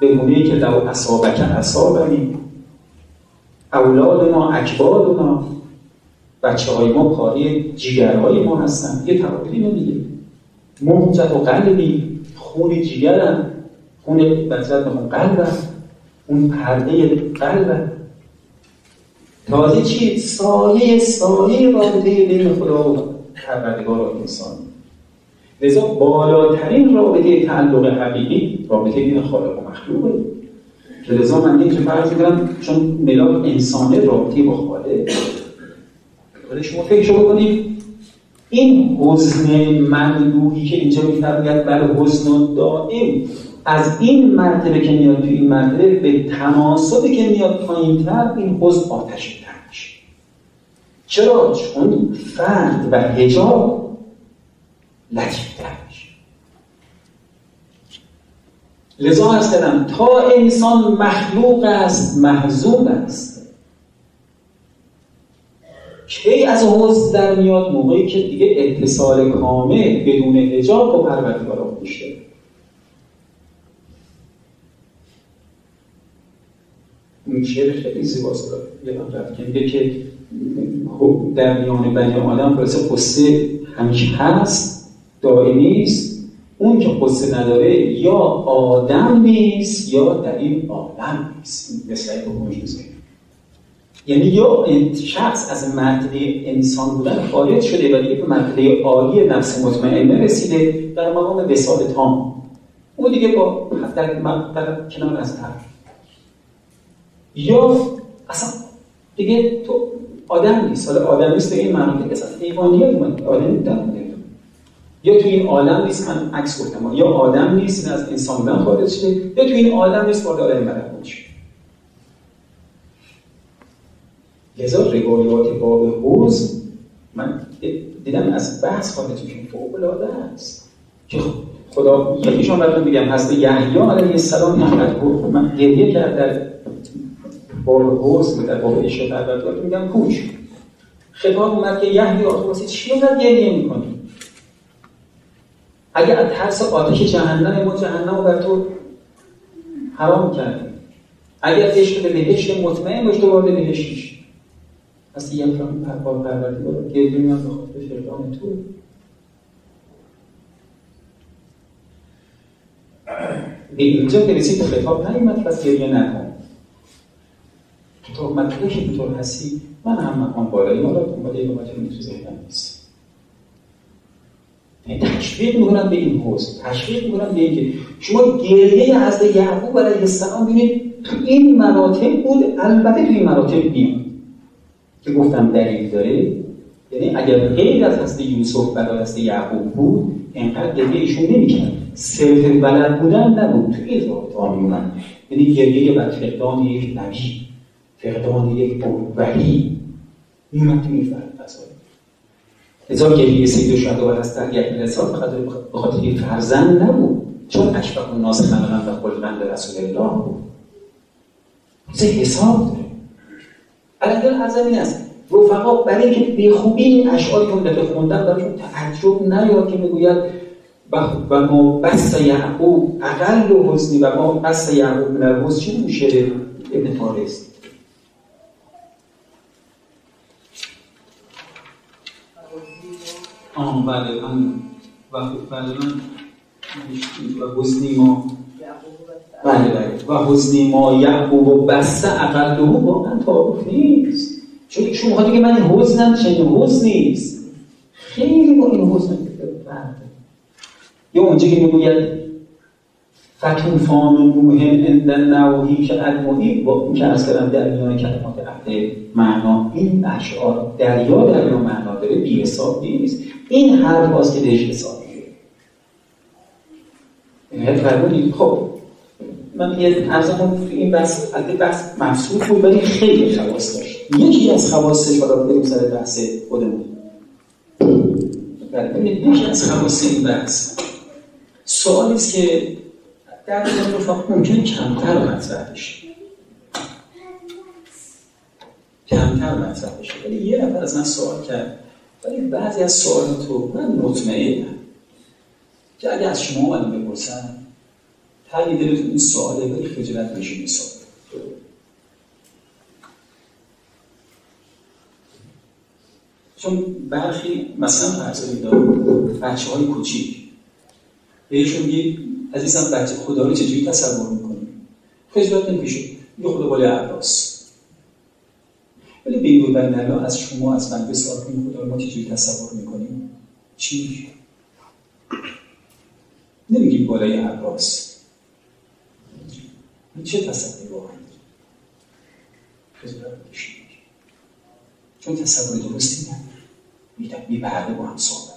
به گونه که لو اصابک اصابنی. اولاد ما اکباد ما بچه های ما پاره جیگرهای ما هستن. یه تعابیری نمیگه محجت و قلبی خون جیگرم خون بچت میخون قلبم اون پرده قلبم تازه چی؟ سایه سایه رابطه بین خدا و پروردگار و انسان. لذا بالاترین رابطه تعلق حقیقی رابطه بین خالق و مخلوقه. که لذا من اینجا فرض می‌کنم چون ملاک انسانه رابطه با خالق. ولی شما فکر بکنید این حزن ممدوحی که اینجا میفرماید بر حزن دائم از این مرتبه که میاد تو این مرتبه به تناسبی که میاد تر این حزن آتشی تر میشه. چرا؟ چون فرد و هجاب لطیفتر میشه. لذا هست کردم تا انسان مخلوق است محضوب است. کی از حوز در میاد؟ موقعی که دیگه اتصال کامل بدون اجاب با پروردگار آغوش داره این شعر خیلی زیباست یادم رفت که که در میان بنی آدم باعث قصه همیشه هست دائمی است اون که قصه نداره یا آدم نیست یا در این عالم نیست. مثل یعنی یا شخص از مرتبه انسان بودن خارج شده و دیگه به مرتبه عالی نفس مطمئنه رسیده در مقام وسال تام. او دیگه با در, در کنار از طرف یا اصلا دیگه تو آدم نیست. حالا آدم نیست این معنی که اصلا حیوانیت اومد آدم یا تو این عالم نیست من عکس گفتم. یا آدم نیست از انسان بودن خارج شده. یا تو این عالم نیست وارد عالم ملکوت شده. لذا روایات باب حوز من دیدم از بحث خارج میشون فوق العاده است. که خدا یکیشون براتون میگم هست یحیی علیه السلام نحمد من گریه کرد در باب حوز در باب عشق پروردگار میگم کوچ خطاب اومد که یحیی واسه چی اونقدر گریه می‌کنی؟ اگر از ترس آتش جهنم ما جهنم رو بر تو حرام کردیم اگر عشق به بهشت مطمئن باش تو وارد بهشت میشی پس یه فرام پربار پروردی برو گردی میاد به خاطر فردان تو. به اینجا که رسید به خطاب نیومد پس گریه نکن. تو مطلبه که اینطور هستی من هم مقام بالایی. مالا دنبال یه بابت این تو ذهنم نیست. تشویق می‌کنم به این حوز تشویق می‌کنم به اینکه شما گریه حضرت یعقوب علیه السلام ببینید تو این مراتب بود البته تو این مراتب بیان که گفتم دلیل داره یعنی اگر غیر از حضرت یوسف برای حضرت یعقوب بود اینقدر گریه ایشون نمی‌کرد. صرف بلد بودن نبود. تو این رابطه میومد یعنی گریه بر فقدان یک نبی فقدان یک وحی میومد تو این فرد لذا گریه سید شهدا و هست در یک رسال به خاطر یک فرزند نبود. چون اشبه الناس خلقا و خلقا به رسول الله بود. حساب داره. الان از این است رفقا برای اینکه به خوبی این اشعاری که دفعه خوندن براشون تعجب نیاد که می‌گوید و ما بس یعقوب اقل و حسنی و ما بس یعقوب من الحسن. چی میشه ابن فارس آه بله من و بله من و حسنی ما بله بله. و حسنی ما یعقوب و بسته اقله واقعا تعارف نیست. چون شما دیگه من این حسنم چنین حسن نیست. خیلی با این فرق یا اونجا که می‌گوید فتوفان و مهم اندن نواهی که ادمایی با این که از کردم در میان کلمات اهل معنا این اشعار دریا دریا معنا داره بی حساب نیست. این حرف باز که دهش حسابیه این فرمودید خب. من یه ارزم این بحث البته بحث مفصول بود ولی خیلی خواست داشت. یکی از خواستش حالا بریم سر بحث خودمون. بله، یکی از خواست این بحث سوالی است که در این رفاق ممکن کمتر مطرح بشه. کمتر مطرح بشه. ولی یه نفر از من سوال کرد. ولی بعضی از سوالات رو من مطمئنم که اگه از شما من بپرسم تایی دلتون این سواله ولی خجالت میشه این سوال چون برخی مثلا فرض بچه های کوچیک بهشون میگه عزیزم بچه خدا رو چجوری تصور می‌کنی؟ خجالت نمیشه یه خدا بالای عباس. ولی به این از شما از بنده سوال کنیم خدا رو ما چجوری تصور می‌کنیم؟ چی نمیگیم بالای عباس. چه تصوری واقعا؟ خجالت چون تصور درستی نداره بی با هم صحبت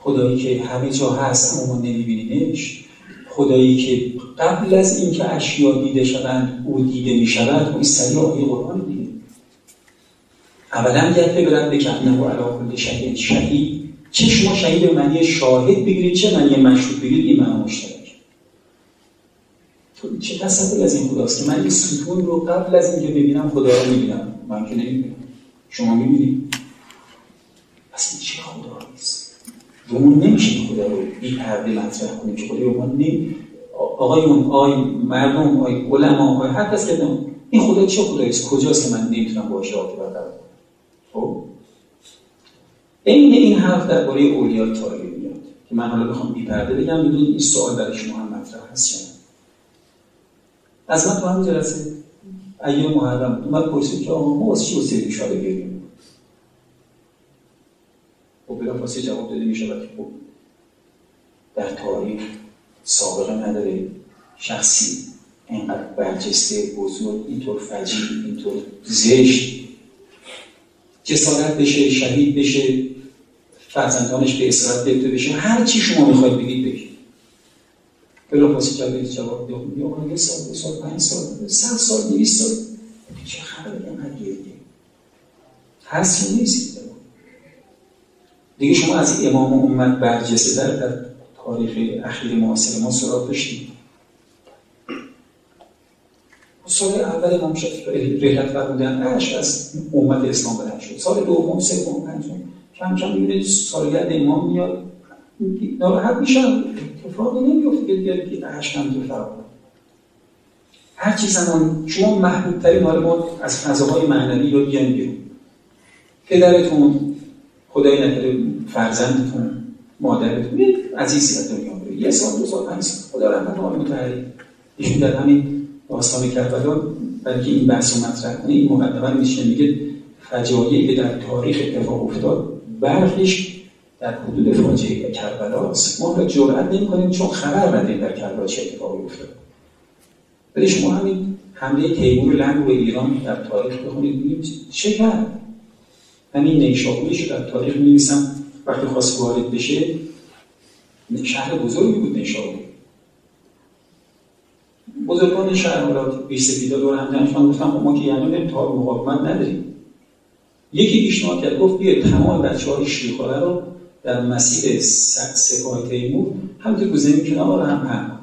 خدایی که همه جا هست اما ما نمیبینیمش خدایی که قبل از اینکه اشیا دیده شوند او دیده می شود و این سریع آیه قرآن دیده اولا یک برد به کنه و علا کل شهید شهید. چه شما شهید به معنی شاهد بگیرید چه معنی مشهود بگیرید این معنی مشترک تو چه تصوری از این خداست که من این ستون رو قبل از اینکه ببینم خدا رو می‌بینم؟ من که نمی‌بینم. شما می‌بینید اصلا چه خدا نیست؟ رومون نمیشه خدا رو بی پرده مطرح کنیم که خدا رو ما نمی آقایون آی مردم آی علما آی هر کس که این خدا چه خداییست؟ کجاست که من نمی‌تونم باهاش رابطه برقرار خب؟ عین این حرف درباره اولیاء طالبی میاد که من حالا بخوام بی پرده بگم می‌دونید این سوال برای شما هم مطرح هست من تو همین جلسه. ایام محرم. اومد پرسید که آقا ما واسه چی واسه اشاره گیریم خب بلا فاصله جواب داده می شود که خب در تاریخ سابقه نداره. شخصی اینقدر برجسته بزرگ اینطور فجی اینطور زشت. جسارت بشه شهید بشه فرزندانش به اسرائیل ببته بشه. هر چی شما می‌خواید بگید بگید. بلا فاصله جواب جواب داد یه سال دو سال پنج سال صد سال دویست سال. چه اینقدر گریه هست نیست. دیگه شما از امام امت برجسته در, در تاریخ اخیر معاصر ما سراغ داشتید. سال اول امام شفیع رحلت فرمودن. اش از امت اسلام بلند شد. سال دوم سوم پنجم. کم کم می‌بینید سالگرد امام میاد. ناراحت میشن اتفاقی نمیفته که دیگه که اش هم فرق هر چی زمان شما محبوب ترین حال ما از فضاهای معنوی رو بیان بیرون. پدرتون خدای نکرده فرزندتون مادرتون یه عزیزی از دنیا بره یه سال دو سال پنج سال. خدا رحمت آن متحری ایشون در همین داستان کربلا برای این بحث رو مطرح کنه این مقدمه میشه میگه فجایعی که در تاریخ اتفاق افتاد برخیش در حدود فاجعه کربلا است ما را جرأت نمی کنیم چون خبر نداریم در کربلا چه اتفاقی افتاد ولی شما همین حمله تیمور لنگ به ایران در تاریخ بخونید ببینید چه کرد همین نیشابوری که در تاریخ می‌نویسم وقتی خواست وارد بشه شهر بزرگی بود نیشابور بزرگان شهر حالا بیسفیدا دور هم من گفتم خب ما که یعنی تا مقاومت نداریم. یکی پیشنهاد کرد گفت بیا تمام بچه های شیخاره رو در مسیر سپاه تیمور هم تو زمین کنار هم هم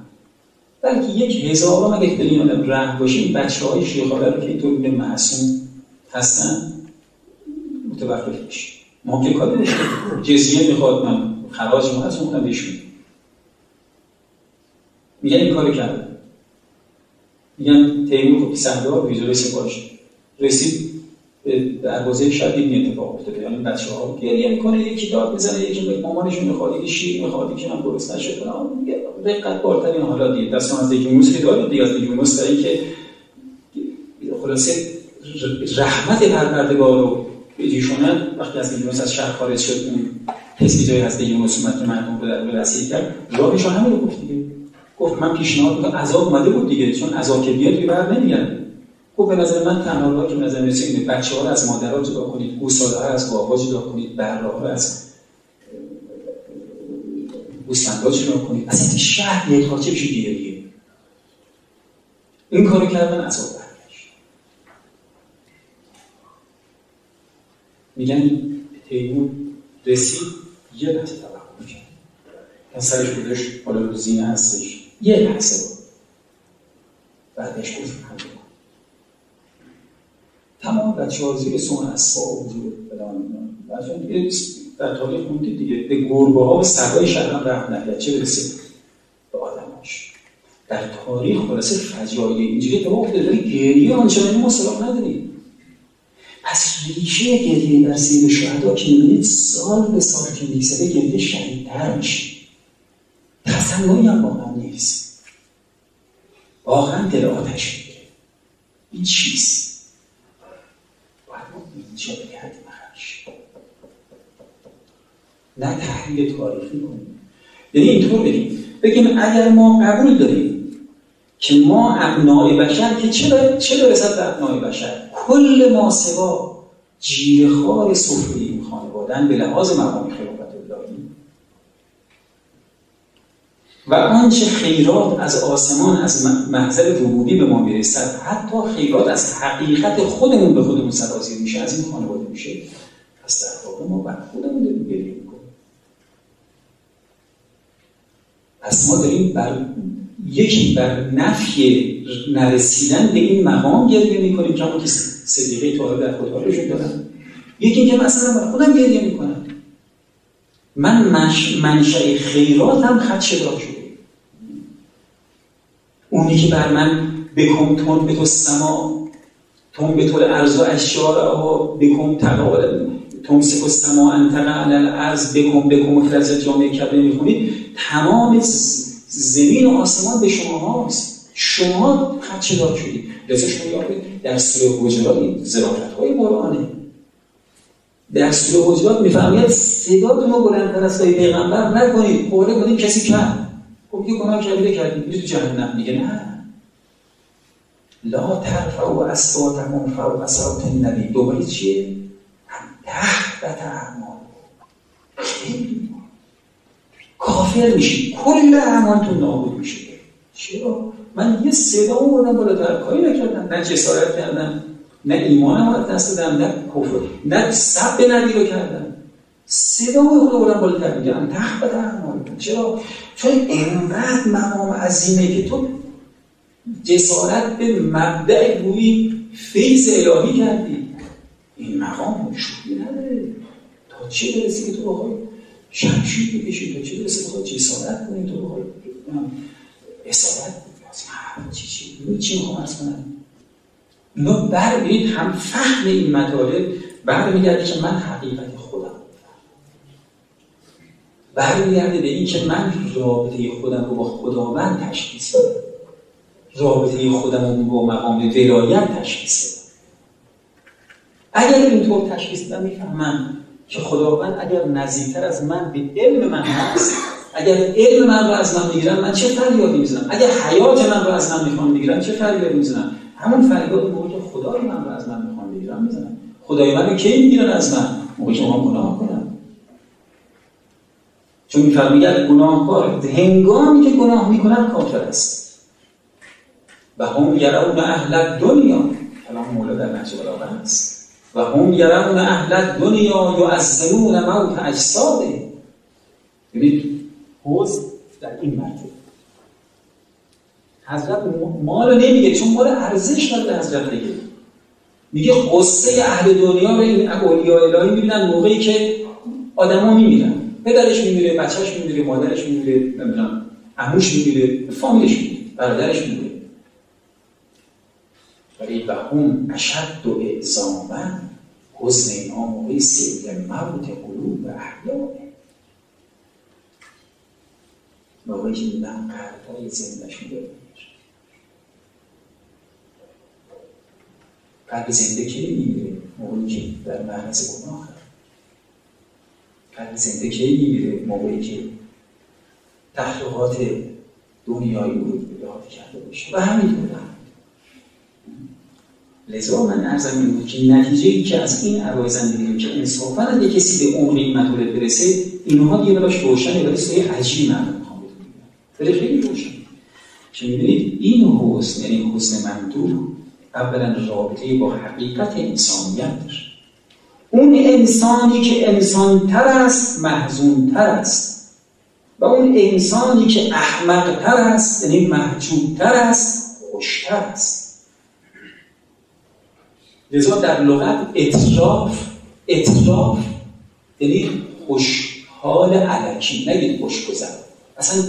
بلکه یک هزارم اگه خیلی یادم ره باشیم بچه های شیخاره رو که اینطور معصوم هستن متوقف میشه ما که کاری جزیه می‌خواد من خراج ما از اونم بهش میگن این کاری کرد میگن تیمور که سنده ویزوری سپاش رسید به دروازه شاید این اتفاق افتاده. یعنی بچه ها گریه می‌کنه یکی داد می‌زنه یکی به مامانشون می‌خواد یکی شیر می‌خواد یکی هم گرسنه میگه دقت بالترین حالا دیگه. دستان از موس که دارید دیگه از دیگه موس داری که خلاصه رحمت پروردگار رو به وقتی از این از شهر خارج شد اون کسی جایی هست این رسومت که مردم رو در وسیع کرد. راهش همین رو گفت دیگه. گفت من پیشنهاد می‌کنم عذاب اومده بود دیگه چون عذاب که بیاد دیگه بر نمیگرده. خب به نظر من تنها راهی که نظر می‌رسه اینه بچه ها رو از مادرها جدا کنید گوساله ها از بابا جدا کنید برا ها از گوسفندا جدا کنید. اصلا این شهر یک پارچه بشه گریه این کارو کردن عذاب برگشت. میگن تیمون رسید یه لحظه توقف کرد از سرش گذاشت حالا رو هستش. یه لحظه. بعدش گفت تمام بچه ها زیر سون اسبا و زیر فلان در تاریخ خوندید دیگه. به گربه ها و سگای شهران رحم نکرد. چه برسه به آدماش در تاریخ خلاصه فجایع اینجوری اتفاق افتاده ولی گریه آنچنانی ما سراغ نداریم. پس ریشه گریه در سیر شهدا که می‌بینید سال به سال که میگذره گریه شدیدتر میشه. تصنعی هم واقعا نیست. واقعا دل آتش می‌گیره. این چیست بگردیم همش نه تحلیل تاریخی کنیم. یعنی اینطور بگیم بگیم اگر ما قبول داریم که ما ابنای بشر که چه چه برسد به ابنای بشر؟ کل ما سوا جیرخوار سفره این خانوادن به لحاظ مقام خلافت الهی و آنچه خیرات از آسمان از محضر ربوبی به ما می‌رسد حتی خیرات از حقیقت خودمون به خودمون سرازیر میشه از این خانواده میشه. پس در واقع ما بر خودمون داریم گریه می‌کنیم. پس ما داریم بر یکی بر نفی نرسیدن به این مقام گریه می‌کنیم. که همون که صدیقه طاهر در خودها دارن یکی که مثلا بر خودم گریه می‌کنم. من منشأ خیرات هم خدشه دار شده. اونی که بر من بکن تون به تو سما تون به طول ارز و اشیار و بکن تقابل تمسک و سما انتقه علال ارز بکن بکن از جامعه کبه می‌خونید تمام زمین و آسمان به شما هاست. شما خدشه دار شدید لذا شما در سوره حجرات این ظرافت های در سوره حجرات می‌فهمید صدا ما بلندتر از صدای پیغمبر نکنید قوله کنید کسی کرد خب یه گناه کبیره کردید تو جهنم میگه نه. لا ترفع و اصواتهم فوق صوت النبی. دوباره چیه؟ تحت اعمال کافر میشی کل اعمالتون نابود میشه. چرا؟ من یه صدا بالا در کاری نکردم نه جسارت کردم. نه ایمانم رو دست دادم نه کفر. نه سب ندی رو کردم صدا رو بالا در میگم تحت اعمال چرا؟ چون اینقدر مقام عظیمه که تو جسارت به مبدع گویی فیض الهی کردی. این مقام شوخی نداره. تا چه برسی که تو بخوای شمشیر بکشی تا چه برسی بخوای جسارت کنی؟ تو بخوای اسارت چی چی چی می‌خوام ارز کنم اینا بر هم فهم این مطالب برمیگرده که من حقیقت خودم. برمیگرده به این که من رابطه خودم رو با خداوند تشخیص بدم رابطه خودم رو با مقام ولایت تشخیص بدم اگر اینطور تشخیص بدم می‌فهمم که خداوند اگر نزدیکتر از من به علم من هست اگر علم من رو از من می‌گیرن من چه فریادی می‌زنم؟ اگر حیات من رو از من بگیرن چه فریادی می‌زنم؟ همون فریاد خدای من رو از من می‌خوان بگیرن می‌زنم خدای من رو کی می‌گیرن از من؟ موقع که ما گناه کنم چون میفرمیگرد گناهکار هنگامی که گناه می‌کنن کافر است. و هم یرون اهل دنیا کلام مولا در نهج بلاغه است. و هم یرون اهل دنیا یعظمون موت اجساده ببینید حوز در این مرتبه. حضرت مال نمیگه چون مال ارزش نداره حضرت دیگه میگه قصه اهل دنیا رو این اولیاء الهی می‌بینن موقعی که آدما میمیرن. پدرش میمیره بچهش میمیره مادرش میمیره نمی‌دونم عموش میمیره فامیلش میمیره برادرش میمیره. ولی و هم اشد و اعزاما حزن اینا موقعی سیل موت قلوب احیانه موقعی که میدن قلبهای زندهشون قلب زنده که میمیره موقعی که در معنیز گناه قلب زنده کی میمیره موقعی که تحقیقات دنیایی رو به کرده باشه. و همینطور لذا من ارزم این بود که نتیجه ای که از این عرایزم می‌گیریم که انصافا اگه کسی به عمق این مطالب برسه اینها دیگه براش روشنه ولی سوی عجیب من می‌خوام بهتون خیلی روشن که می‌بینید این حسن یعنی حسن ممدوح اولا رابطه با حقیقت انسانیت اون انسانی که انسانتر است محزونتر است. و اون انسانی که احمقتر است یعنی محجوبتر است خوشتر است. لذا در لغت اطراف اطراف یعنی خوشحال علکی نگید خوشگذر. اصلا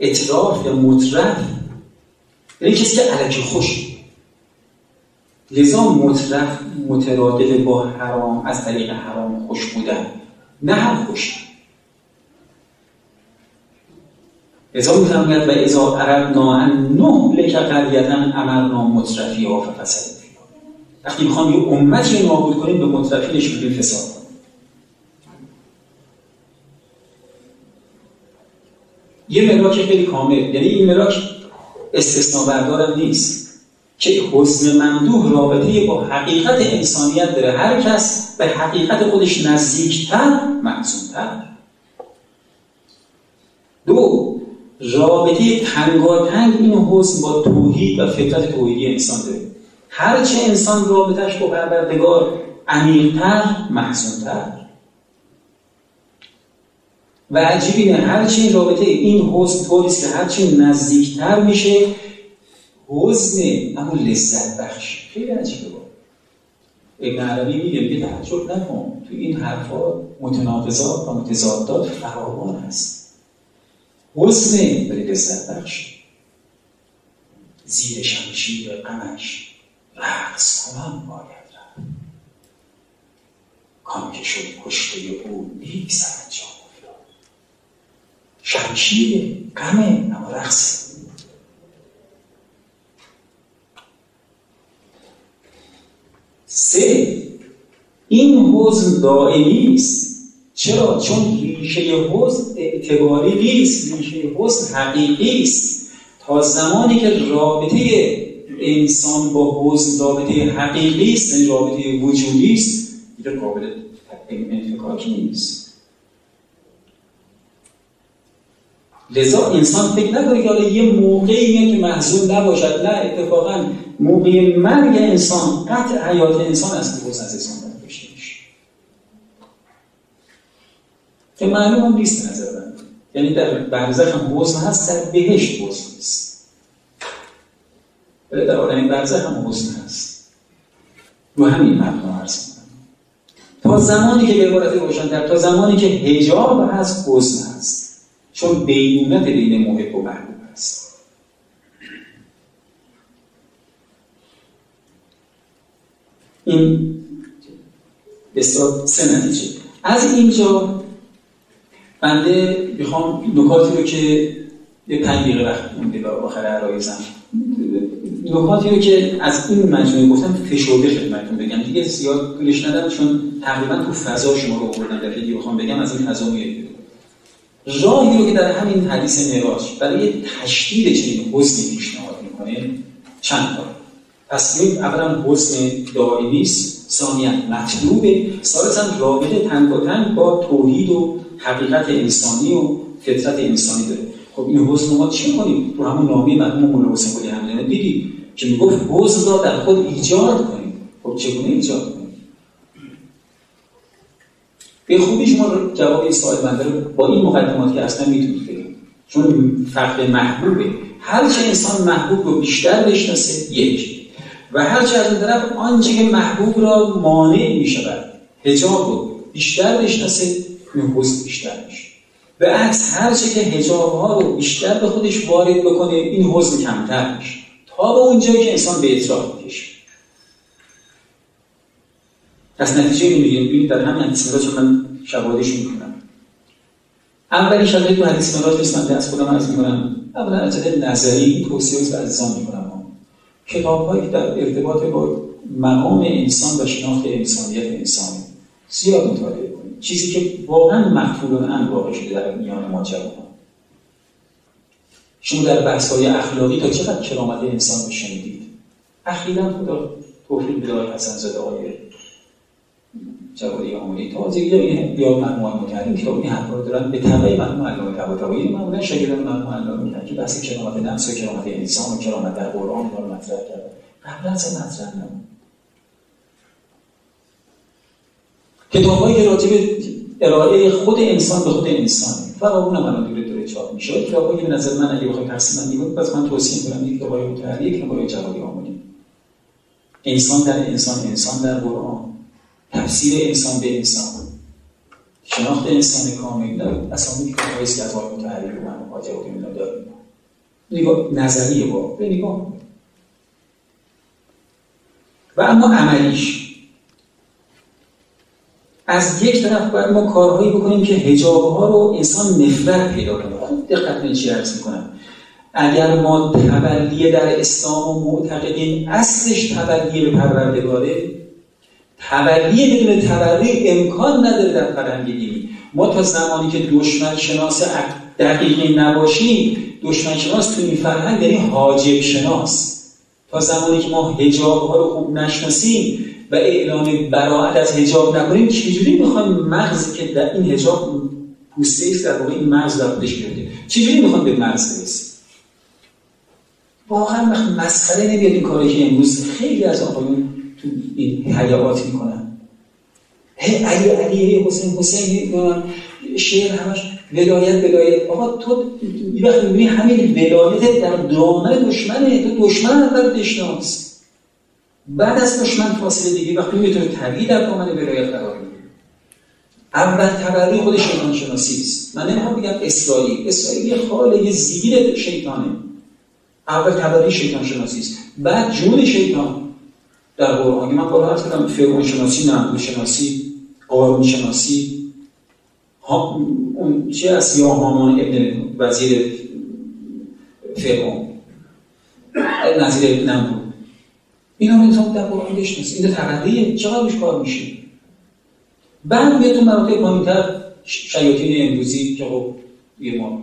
اطراف یا مطرف یعنی کسی که علکی خوش. لذا مطرف مترادل با حرام از طریق حرام خوش بودن. نه هم خوش. ازا میفرماید و ازا عربنا ان نهلک قریتا امرنا مترفی ها ففسد وقتی می‌خوام یه امتی نابود کنیم به مترفینش میگیم فساد. یه ملاک خیلی کامل. یعنی این ملاک استثناء بردارم نیست. که حسن ممدوح رابطه با حقیقت انسانیت داره. هر کس به حقیقت خودش نزدیکتر محسونتر دو رابطه تنگاتنگ این حسن با توحید و فطرت توحیدی انسان داره. هرچه انسان رابطهش با پروردگار عمیقتر محسونتر و عجیب اینه هرچی رابطه این حسن طوریست که هرچی نزدیکتر میشه حسن اما لذت بخش خیلی عجیبه با. ابن عربی میگه میگه تعجب نکن. تو این حرفا متناقضات و متضادات فراوان هست. حسن ولی لذت بخش زیر شمشیر غمش رقص کنم باید رفت. کام که شد کشته او یک سرد جا شمشیر غمه اما رقص سه این حزن دائمی است. چرا؟ چون ریشه حزن اعتباری نیست. ریشه حزن حقیقی است. تا زمانی که رابطه انسان با حزن رابطه حقیقی است یعنی رابطه وجودی است دیگه قابل انفکاک نیست. لذا انسان فکر نکنه که حالا یه موقعی که محزون نباشد. نه اتفاقا موقع مرگ انسان قطع حیات انسان است که از انسان برداشته میشه که معلوم نیست نظر من. یعنی در برزخ هم حزن هست در بهشت حزن نیست. ولی در عالم برزخ هم حزن هست. رو همین مبنا عرض تا زمانی که به عبارت روشن تا زمانی که هجاب هست حزن هست. چون بینونت بین محب و محبوب هست این بسیار سه نتیجه. از اینجا بنده می‌خوام نکاتی رو که یه پنج دقیقه وقت مونده به آخر عرایزم نکاتی رو که از این مجموعه گفتم فشرده خدمتتون بگم. دیگه زیاد گلش ندم چون تقریبا تو فضا شما رو آوردم. دیگه بخوام بگم از این فضا میاد راهی رو که در همین حدیث معراج برای تشدید چنین حسنی پیشنهاد می‌کنه چند تا. پس این اولا حسن دائمی است ثانیا مطلوبه. ثالثا رابطه تنگ و تنگ با توحید و حقیقت انسانی و فطرت انسانی داره. خب این حسن ما چه کنیم تو همون نامه مرحوم مولا حسین قلی همدانی دیدی که می‌گفت حسن را در خود ایجاد کنیم. خب چگونه ایجاد کنیم؟ به خوبی شما جواب این سوال بنده رو با این مقدمات که اصلا می‌تونید بگید. چون فقر محبوبه هر چه انسان محبوب رو بیشتر بشناسه یک. و هر چه از این طرف آنچه که محبوب را مانع می شود هجاب رو بیشتر بشناسه حسن بیشتر میشه. به عکس هر چه که هجاب ها رو بیشتر به خودش وارد بکنه این حسن کمتر میشه. تا به اونجایی که انسان به اطراف پس نتیجه اینو میگیم ببینید در همین حدیث مراج من شواهدش می‌کنم. اولی شواهد تو حدیث مراج نیست من دست خودم عرض می‌کنم. اولا از نظری این توصیه به عزیزان می‌کنم. کتاب هایی که در ارتباط با مقام انسان و شناخت انسانیت انسانی زیاد مطالعه کنید. چیزی که واقعا مفهول واقع شده در میان ما جوانان شما در بحث های اخلاقی تا چقدر کرامت انسان بشنیدید اخیرا خدا توفیق آقای حسن زاده آقای جوادی آموزی تازگی این بیا مجموعه متحریم کتاب این حرفا رو دارن به تبع مجموعه علامه طباطبایی معمولا شاگردان مجموعه علامه میگن که بحث کرامت نفس و کرامت انسان و کرامت در قرآن رو مطرح کرده قبلا اصلا مطرح نبود. کتابایی که راجع ارائه خود انسان به خود انسان. فراوون هم الان دوره دوره چاپ میشه کتابایی که به نظر من اگه بخوای تقسیم کنید پس من توصیه می‌کنم یک کتابای متحری یک کتابای جوادی آموزی انسان در انسان انسان در قرآن. تفسیر انسان به انسان شناخت انسان کامل در اسامی که است که از آقای متحری رو من مواجه بودیم اینا داریم نگاه نظریه با به نگاه و اما عملیش. از یک طرف باید ما کارهایی بکنیم که هجاب ها رو انسان نفرت پیدا کنه. دقت کنید چی عرض می‌کنم. اگر ما تبلیه در اسلام و معتقدین اصلش تبلیه به پروردگاره تبلیه بدون تبری امکان نداره در فرهنگ ما تا زمانی که دشمن شناس دقیقی نباشیم دشمن شناس تو این فرهنگ یعنی حاجب شناس. تا زمانی که ما هجاب ها رو خوب نشناسیم و اعلام براعت از هجاب نکنیم چجوری می‌خوایم مغزی که در این هجاب پوسته در واقع این مغز در خودش چجوری می‌خوایم به مغز برسیم؟ واقعا مسئله نمیاد این کاری که امروز خیلی از آقایون تو حیات می‌کنن. هی علی علی حسین حسین شعر همش ولایت ولایت. آقا تو یه وقت می‌بینی همین ولایت در دامن دشمنه. تو دشمن اول بشناس. بعد از دشمن فاصله دیگه وقتی می‌تونه طبیعی در دامن ولایت قرار اول تبری خود شیطان شناسی است. من نمی‌خوام بگم اسرائیل. اسرائیل خاله زیر شیطانه. اول تبری شیطان شناسی است. بعد جون شیطان. در قرآن من قرآن هست کردم. فرعون شناسی نمون شناسی قارون شناسی. ها اون چه از یا هامان ابن وزیر فرعون. نظیر نمون. اینا رو انسان در قرآن بشناسه این تقدیه چقدر کار میشه؟ بعد میاد تو مراتب پایینتر شیاطین امروزی که خب یه ما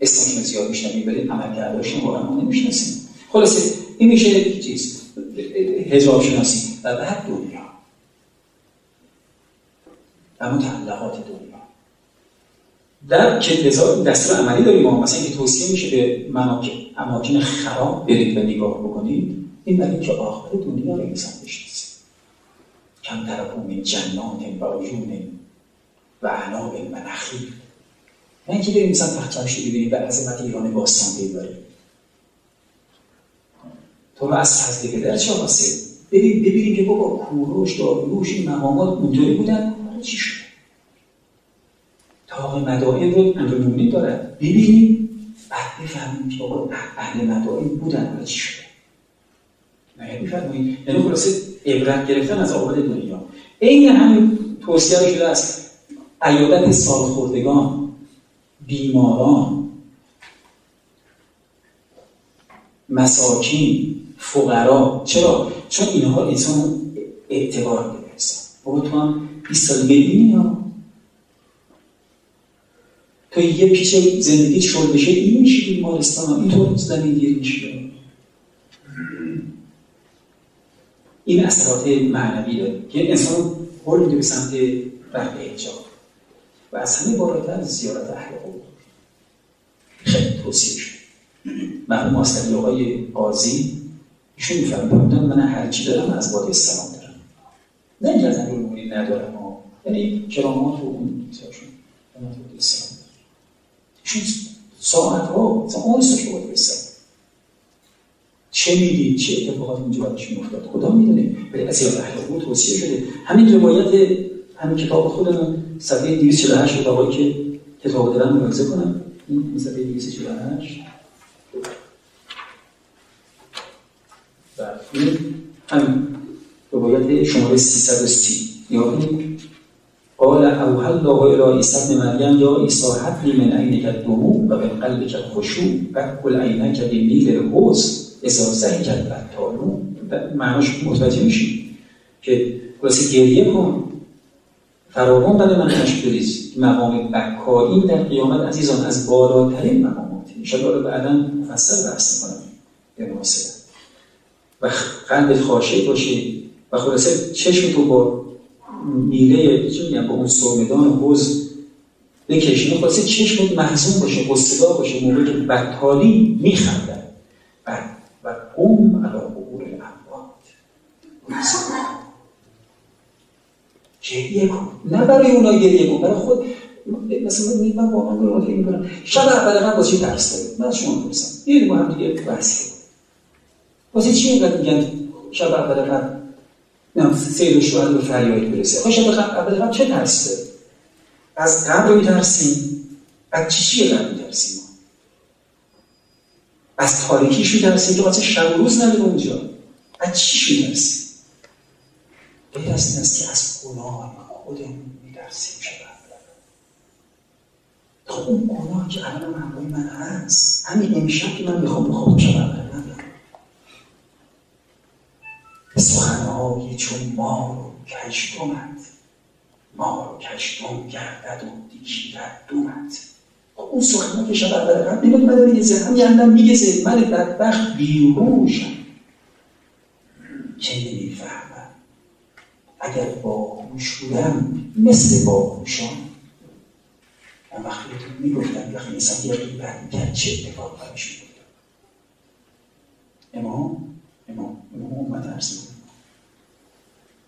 اسمشون زیاد میشنویم ولی عمل کرداشون واقعا ما نمی‌شناسیم. خلاصه این میشه چیز؟ هجاب شناسی و بعد دنیا و متعلقات دنیا. در که دستور عملی داریم ما. مثلا که توصیه میشه به اماکن خراب برید و نگاه بکنید این برای اینکه آخر دنیا رو انسان بشناسه. کم طرف من جنان و عیون و عناب و نخیل. نه اینکه بریم مثلا تختمش رو ببینیم به عظمت ایران باستان ببریم تو رو از حضرت در چه واسه؟ ببین ببینیم که بابا کوروش داروش این مقامات اونطوری بودن. چی شد؟ تاق مدائن رو امیرالمومنین دارد ببینیم. بعد بفهمیم که بابا اهل مدائن بودن. چی شد میفرمایید؟ یعنی خلاصه عبرت گرفتن از آباد دنیا. این همین توصیه شده است. عیادت سالخوردگان بیماران مساکین فقرا. چرا؟ چون اینها انسان اعتبار برسن بابا تو هم 20 سال تو یه پیچ زندگی شل بشه این میشه بیمارستان اینطور زمین گیر میشه این اثرات معنوی داره که انسان قول میده به سمت رفع حجاب. و از همه بالاتر زیارت اهل قبور. خیلی توصیه شد. مرحوم ماستری آقای قاضی ایشون میفرمودن من هرچی دارم از باد اسلام دارم. نه اینکه از امیر ندارم یعنی کرامات و اون چیزاشون از باد اسلام دارم. ایشون ساعت ها مثلا اون سو باد اسلام چه می‌دید چه اتفاقات اینجا برایشون افتاد؟ خدا می‌دونه. ولی از یاد اهل توصیه شده. همین روایت همین کتاب خودمون صفحه 248 کتابایی که کتاب دارن ملاحظه کنم. این صفحه 248 این همین روایت شماره 330 یا این قال اوحى الله الى عیسی ابن مریم یا عیسی حد لی من عینک الدموع و من قلبک الخشوع و کل عینک بمیل الحزن ازازه کرد بطالون معناش متوجه میشی؟ که خلاصه گریه کن. فراوان برای من کشف بریز مقام بکاری در قیامت عزیزان از بالاترین مقامات انشاءالله بعدا مفصل بحث کنم به مناسبت و قلبت خاشع باشه. و خلاصه چشم تو با میله چی میگم با اون سرمدان و حوز بکشی. خلاصه چشمت محزون باشه قصدا باشه. موقعی که بدتالی میخندن. و و قوم علا قبور الاموات. گریه کن. نه برای اونا گریه کن. برای خود مثلا من من واقعا رو می‌کنم. شب اول من واسه درس دارم؟ من شما می‌پرسم. یه با هم دیگه بحث واسه چی اینقدر میگن شب اول من نه سیر شوهر به فریاد برسه آخه شب اول من چه داره از قبر میترسیم. از چی چی قبر میترسیم؟ از تاریکیش میترسیم که واسه شب و روز نداره اونجا. از چی میترسیم؟ غیر از این است که از گناه خودمون میترسیم شب تا اون گناه که الان همراه من هست. همین امشب که من می‌خوام بخوام شب اول سخنهای چون ما رو کشتمت ما رو کشتم گردد و دیگیرد دومت. خب اون سخنها که شب اول قبل نمید من داره یه ذهن یندم میگه زید من بدبخت بیهوشم. چه نمی‌فهمم؟ اگر باهوش بودم مثل باهوشان من وقتی بهتون می‌گفتم وقتی انسان یه غیبت می‌کرد چه اتفاق برش می‌گفتم امام امام امام امت ارز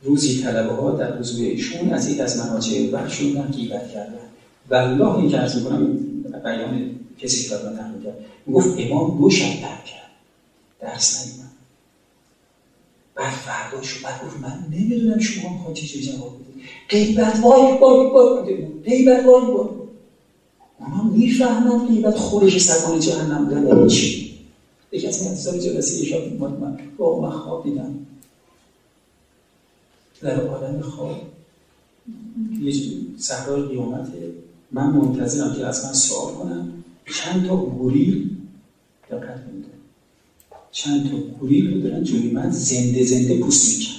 روزی طلبه ها در حضور ایشون از یک از مناجع بخشون غیبت کردن والله این که ارز می‌کنم بیان کسی که من نقل کرد می‌گفت امام دو شب ترک کرد. درس نیومد. بعد فردا شد بعد گفت من نمی‌دونم شما می‌خواد چه جواب بدید. غیبت وای وای وای غیبت وای وای اونا می‌فهمن غیبت خودش سکان جهنم بودن یعنی چی؟ یکی از مدرسان جلسه یه شب من من خواب دیدم در عالم خواب. یه صحرای قیامت من منتظرم که از من سوال کنم چند تا گوریل دقت کنید. چند تا گوریل رو دارن جوی من زنده زنده پوست میکن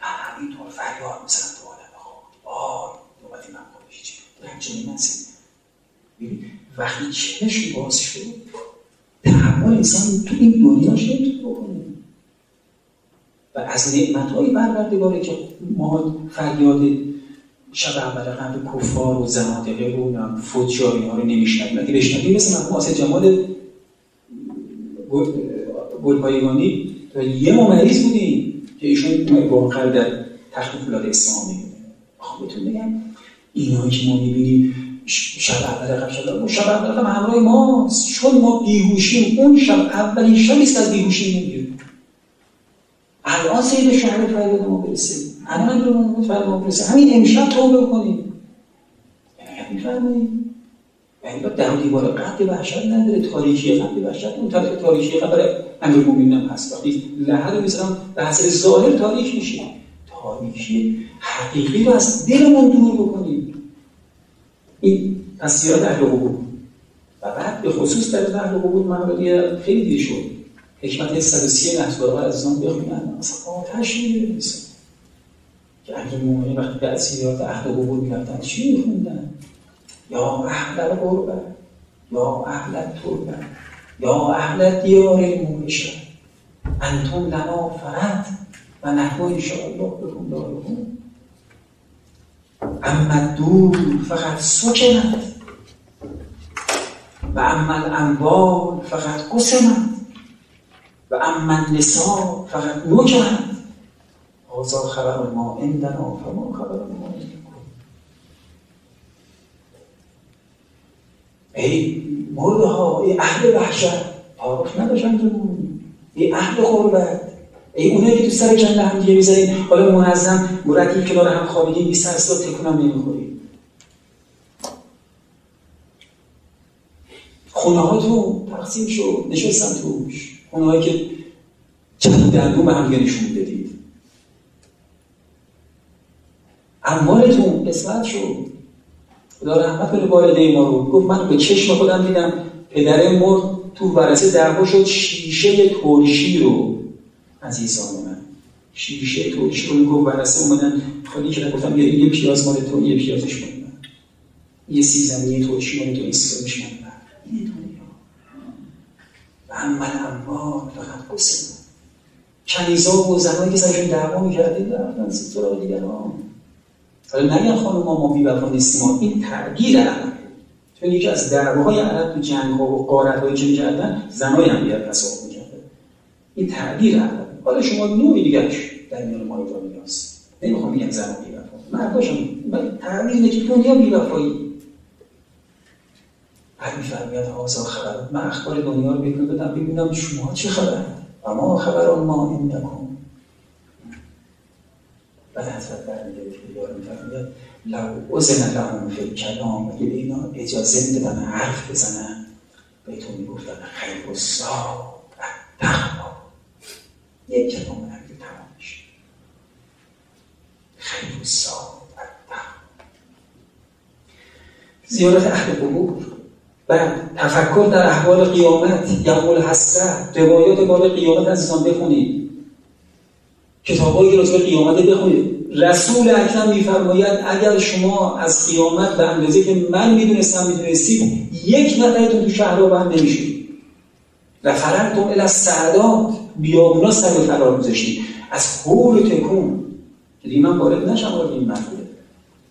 همینطور فریاد می‌زنن تو آدم خواب. آی نوبتی من خودش چی؟ دارن جوی من زنده. وقتی چشم باز شد تحمل انسان تو این دنیا شد بکنه و از نعمت های بروردگاره که ما فریاد شب اول قبل کفار و زنادقه و فوتجاری ها رو نمیشنویم. اگه بشنویم؟ مثل آسد جمال گلپایگانی تا یه ما مریض بودیم که ایشون واقع در تخت فولاد اسلامی بوده خب بهتون بگم اینایی که ما می‌بینیم شب اول قبل شب شب اول همراه ماست. چون ما بیهوشیم اون شب اولین شبی است از بیهوشی می‌گیریم. الان سید شهر فریاد ما برسیم. الان به ما برسه همین امشب توبه بکنیم. یعنی میفرمایید یعنی با در دیوار قد وحشت نداره. تاریخی قد وحشت اون طرف تاریخی قد برای امیر مومنین هست. وقتی لحظه می‌ذارم بحث ظاهر تاریخ میشه تاریخی حقیقی رو از دلمون دور بکنیم. این تصویرات اهل قبول و بعد به خصوص در اهل قبول من خیلی دیر شد. حکمت 130 نحس برابر از آن بخونن اصلا آتش می‌گیره که اگه مومنی وقتی به اسیریات اهل قبول می‌رفتن چی میخوندن؟ یا اهل القربه یا اهل التربه یا اهل دیار الموشن انتم لنا فرد و نحن انشاءالله بکن دارون اما دور فقط سکنت و اما الانبال فقط قسمت. و اما النساء فقط نکهت هذا خبر ما عندنا فما خبر ما ای مرده ها ای اهل وحشت تعارف نداشتن تو ای اهل غربت ای اونایی که تو سر جنده هم دیگه می‌ذارین حالا منظم مرتب کنار هم خوابیدین 20 اسباب تکونم نمی‌خورید خونه هاتون تقسیم شد نشستم توش. خونه هایی که چند دندو به هم نشون دادید اموالتون قسمت شد. خدا رحمت کنه والده ما رو. گفت من به چشم خودم دیدم پدر مرد تو ورسه دعوا شد شیشه ترشی رو. عزیزان من شیشه تو رو گفت برسه اومدن. خالی که گفتم یه پیاز مال تو یه پیازش مال یه سی زمینی توشی مال تو این و اما اما فقط قسم کنیزا و زنایی که سرشون دعوا می‌کردید رفتن سراغ دیگران حالا نگن خانم ما ما بیوفا نیستیم. این تغییر عرب چون یکی از دعواهای عرب تو جنگ ها و قارت هایی که می‌کردن زنای هم بیاد تصاحب می‌کردن این تعبیر عرب حالا شما نوعی دیگرش در میان ما ایرانی هست نمی‌خوام میگم زن بیوفا مرداشم تعبیر اینه که دنیا بیوفایی بعد میفرمید حاضر خبر. من اخبار دنیا رو بگم بدم ببینم شما چه خبر. و ما خبر ما این نکن بعد حضرت برمیگرد که یارو میفرمید لو ازن لهم فی کلام اگه به اینا اجازه می‌دادن حرف بزنن؟ بهتون می‌گفتن خیر و تقوا یک کلام نمیده تمام میشه. خیر و صاب زیارت اهل قبور. بعد تفکر در احوال قیامت یقول حسرت روایات باب قیامت عزیزان بخونید. کتابایی که راجع قیامت بخونید. رسول اکرم میفرماید اگر شما از قیامت به اندازه که من می‌دونستم می‌دونستید یک نفرتون تو شهر رو بند نمیشید. و فرنتم ال از سعدات بیابونا سر فرار گذاشتید. از حول تکون. که من وارد نشم وارد این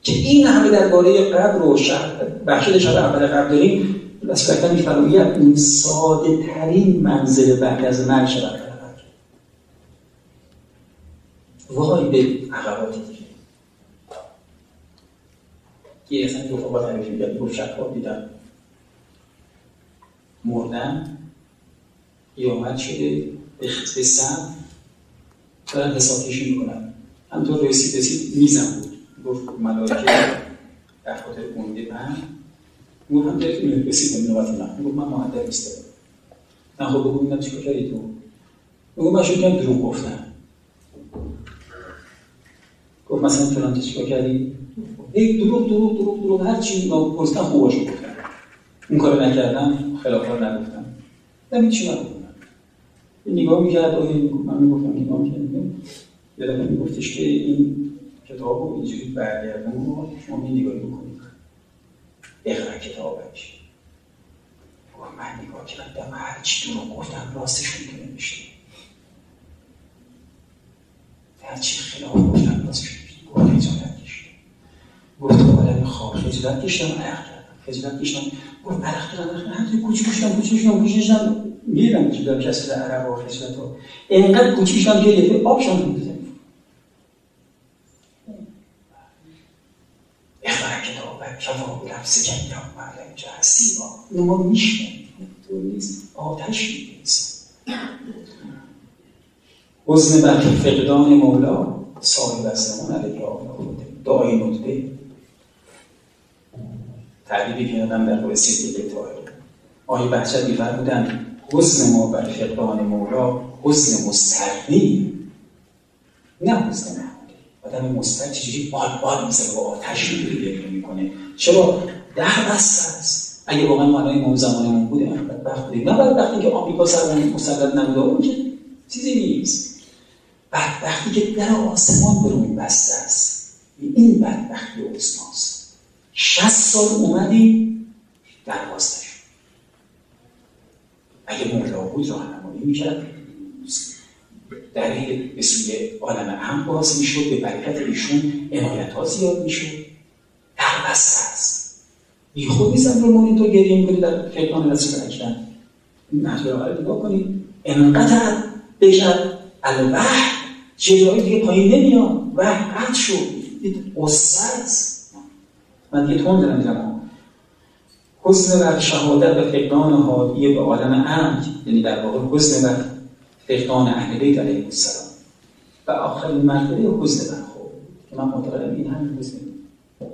که این همه درباره قبر و شهر بخش شب اول قبر داریم رسول اکرم میفرماید این ساده ترین منزل بعد از مرگ شود وای به عقبات دیگه یه اصلا گفت آقا همیشه میگه گفت شب دیدم. مردن قیامت شده به سم. دارن حساب کشی می‌کنن. همطور رسید رسید بود گفت ملائکه در خاطر مونده من گفت هم دارید رسید نوبت من گفت من مهندر نیستم. من خب بگو ببینم چیکار کردی تو. بگو من شد دروغ گفتم گفت مثلا فلان چیکار کردی؟ هی دروغ دروغ دروغ دروغ. هر چی پرسیدم خوباشو گفتم اون کارو نکردم خلاف رو نگفتم. نمی چی نگفتم. نگاه می‌کرد و من می‌گفتم نگاه می‌کردم یه دفعه میگفتش که این کتاب رو اینجوری برگردون رو شما این نگاهی بکنید. اقرا کتابش. گفت من نگاه کردم هر چی دروغ گفتم راستش می‌تونه میشه هر چی خلاف گفتم راستش گفت خجالت کشید گفت عالم خواب خجالت کشیدم عرق کردم. خجالت کشیدم. گفت عرق کردم عرق کردم. کوچیک کشیدم کوچیک کشیدم کوچیک کشیدم. می‌دیدم که دارم کسی در عرق و خجالت رو. اینقدر کوچیک کشیدم که یه آب شام کتابک کفا بلفظ کنیا معلم جه سیما اینو ما میشنیم تو نیست. آتش میریزم حزن بر فقدان مولا صاحب زمان علیه آفرین دعای نطبه تعبیری که یادم در مورد صدیق طاهر. آقای بهجت میفرمودن حزن ما بر فقدان مولا حزن مستقنی نه حزن آدم مستق چجوری بال بال می‌زنه با آتش می‌گیره می‌کنه. چرا؟ ده بسته است. اگه واقعا معنای ما زمانمون بوده بدبخت بودیم. نه وقتی که آمریکا سرمون مسلط نبوده اون که چیزی نیست. بدبختی که در آسمان به روی بسته است. این بدبختی اسناست شست سال اومدی در نشد. اگه مولا بود راهنمایی می‌کرد در به سوی عالم هم باز می‌شد به برکت ایشون عنایت ها زیاد می‌شد در بسته است. بی خود نیستم رو مونیتور گریه می‌کنی در فقدان رسول اکرم نحوه رو نگاه کنید. انقدر بشد الوحی جلوهای دیگه پایین نمیاد. و قد شد. قصت من دیگه تون دارم میرم حسن بر شهادت و فقدان حادیه به عالم امد یعنی در واقع حسن بر فقدان اهل بیت علیه السلام و آخرین مرتبه بر خود که من معتقدم این همین حسن بر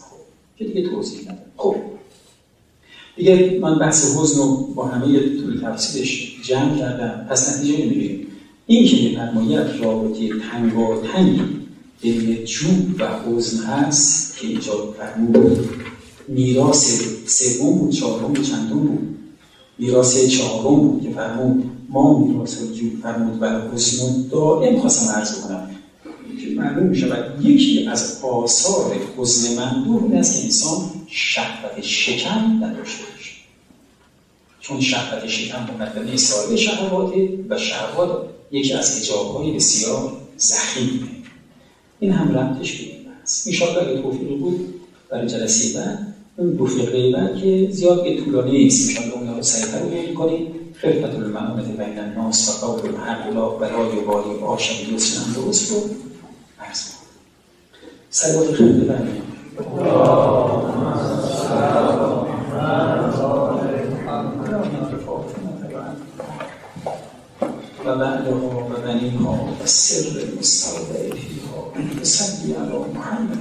خود که دیگه توضیح ندارم. خب. دیگه من بحث حزن رو با همه طول تفصیلش جمع کردم. پس نتیجه نمی‌گیریم این که میفرماید رابطه تنگاتنگی بین جوب و حزن هست که اینجا فرمود. میراث سوم بود چهارم بود چندم بود؟ میراث چهارم بود که فرمود ما میراث وجود فرمود و حسن دائم خواستم عرض کنم که معلوم می شود یکی از آثار حزن مندوب این است که انسان شهوت شکم نداشته باشه. چون شهوت شکم مقدمه صاحب شهواته و شهوات یکی از اجابهای بسیار زخیمه این هم ربطش به این بحث. اگه توفیق بود برای جلسه بعد اون دو فقره بعد که زیاد به طولانی نیست. سریعتر رو کنیم خلفت المعامت بین الناس و قول الحق و برای و بالی و آشم دوستن درست رو عرض سلوات خیلی ببریم و بعدها و بنیها و سر مستودع فیها و سلی علی محمد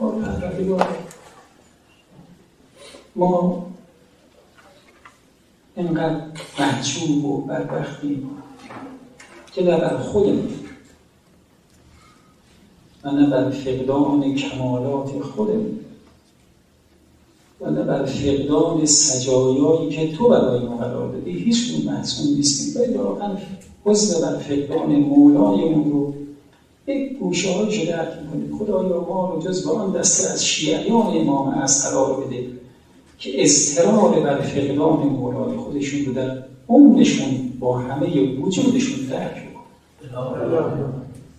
و پروردگار ما اینقدر محجوب و بدبختیم که نه بر خودمون و نه بر فقدان کمالات خودمون و نه بر فقدان سجایایی که تو برای ما قرار دادی. هیچ اون محسون نیستیم. ولی واقعا حزن بر فقدان مولایمون رو یک گوشه های شده درک می‌کنید خدایا ما رو جز با آن دسته از شیعیان امام از قرار بده. که اضطرار بر فقدان مولای خودشون رو در عمرشون با همه وجودشون درک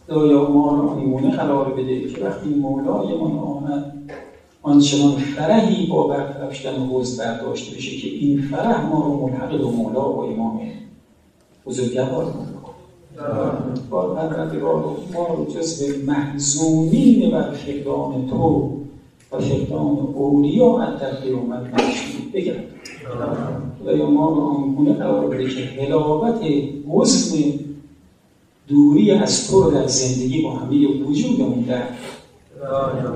خدایا ما رو آنیمونه قرار بده که وقتی مولایمان آمد آنچنان فرحی با برطرف شدن حوز برداشته بشه که این فرح ما رو ملحق به مولا و امام بزرگوار با پروردگار ما رو جزو محزونین بر فقدان تو و فقدان اولیاء در قیامت نشید. بگرد خدایا ما رو آنگونه قرار بده که حلاوت حزن دوری از تو در زندگی با همه وجودمون در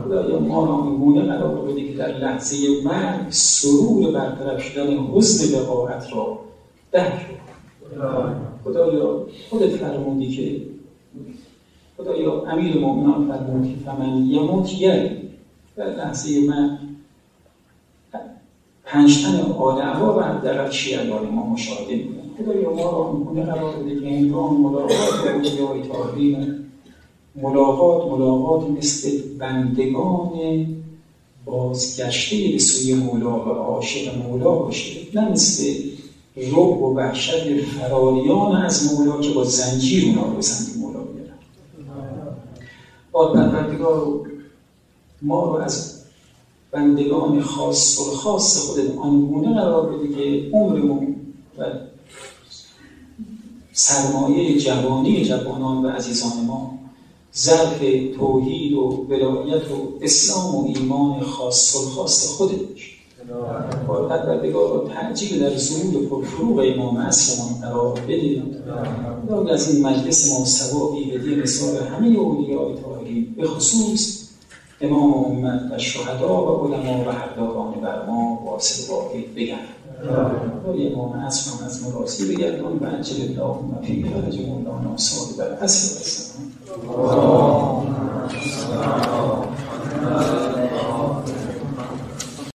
خدایا ما را آنگونه قرار بده که در لحظه مرگ سرور برطرف شدن حسن لقاعت را درک خدایا خودت فرمودی که خدایا امیر مؤمنان فرمود که فمن یموت یری. در لحظه مرگ پنجتن آل عبا و حداقل شیعیان ما مشاهده می‌کنن خدایا ما را آنگونه قرار بده که هنگام ملاقات اولیای طاهرین ملاقات ملاقات مثل بندگان بازگشته به سوی مولا و عاشق مولا باشه. نه مثل رو و وحشت فراریان از مولا که با زنجیر اونا رو بزن مولا بیارن با پروردگار ما رو از بندگان خاص و خاص خودت آنگونه قرار بده که عمرمون و سرمایه جوانی جوانان و عزیزان ما ظرف توحید و ولایت و اسلام و ایمان خاص و خاص خودت باشه. با پروردگار رو تعجیل در ظهور پرفروغ امام اصلمان قرار بده و از این مجلس ما ثوابی بدی مثال همه اولیاء طاهرین به خصوص امام و شهدا و علما و هر داران بر ما واسه واقعی بگن برای امام اصلا از مراسی بگردان و انجل الله و پیر فرج مولانا سال بر اصل بسن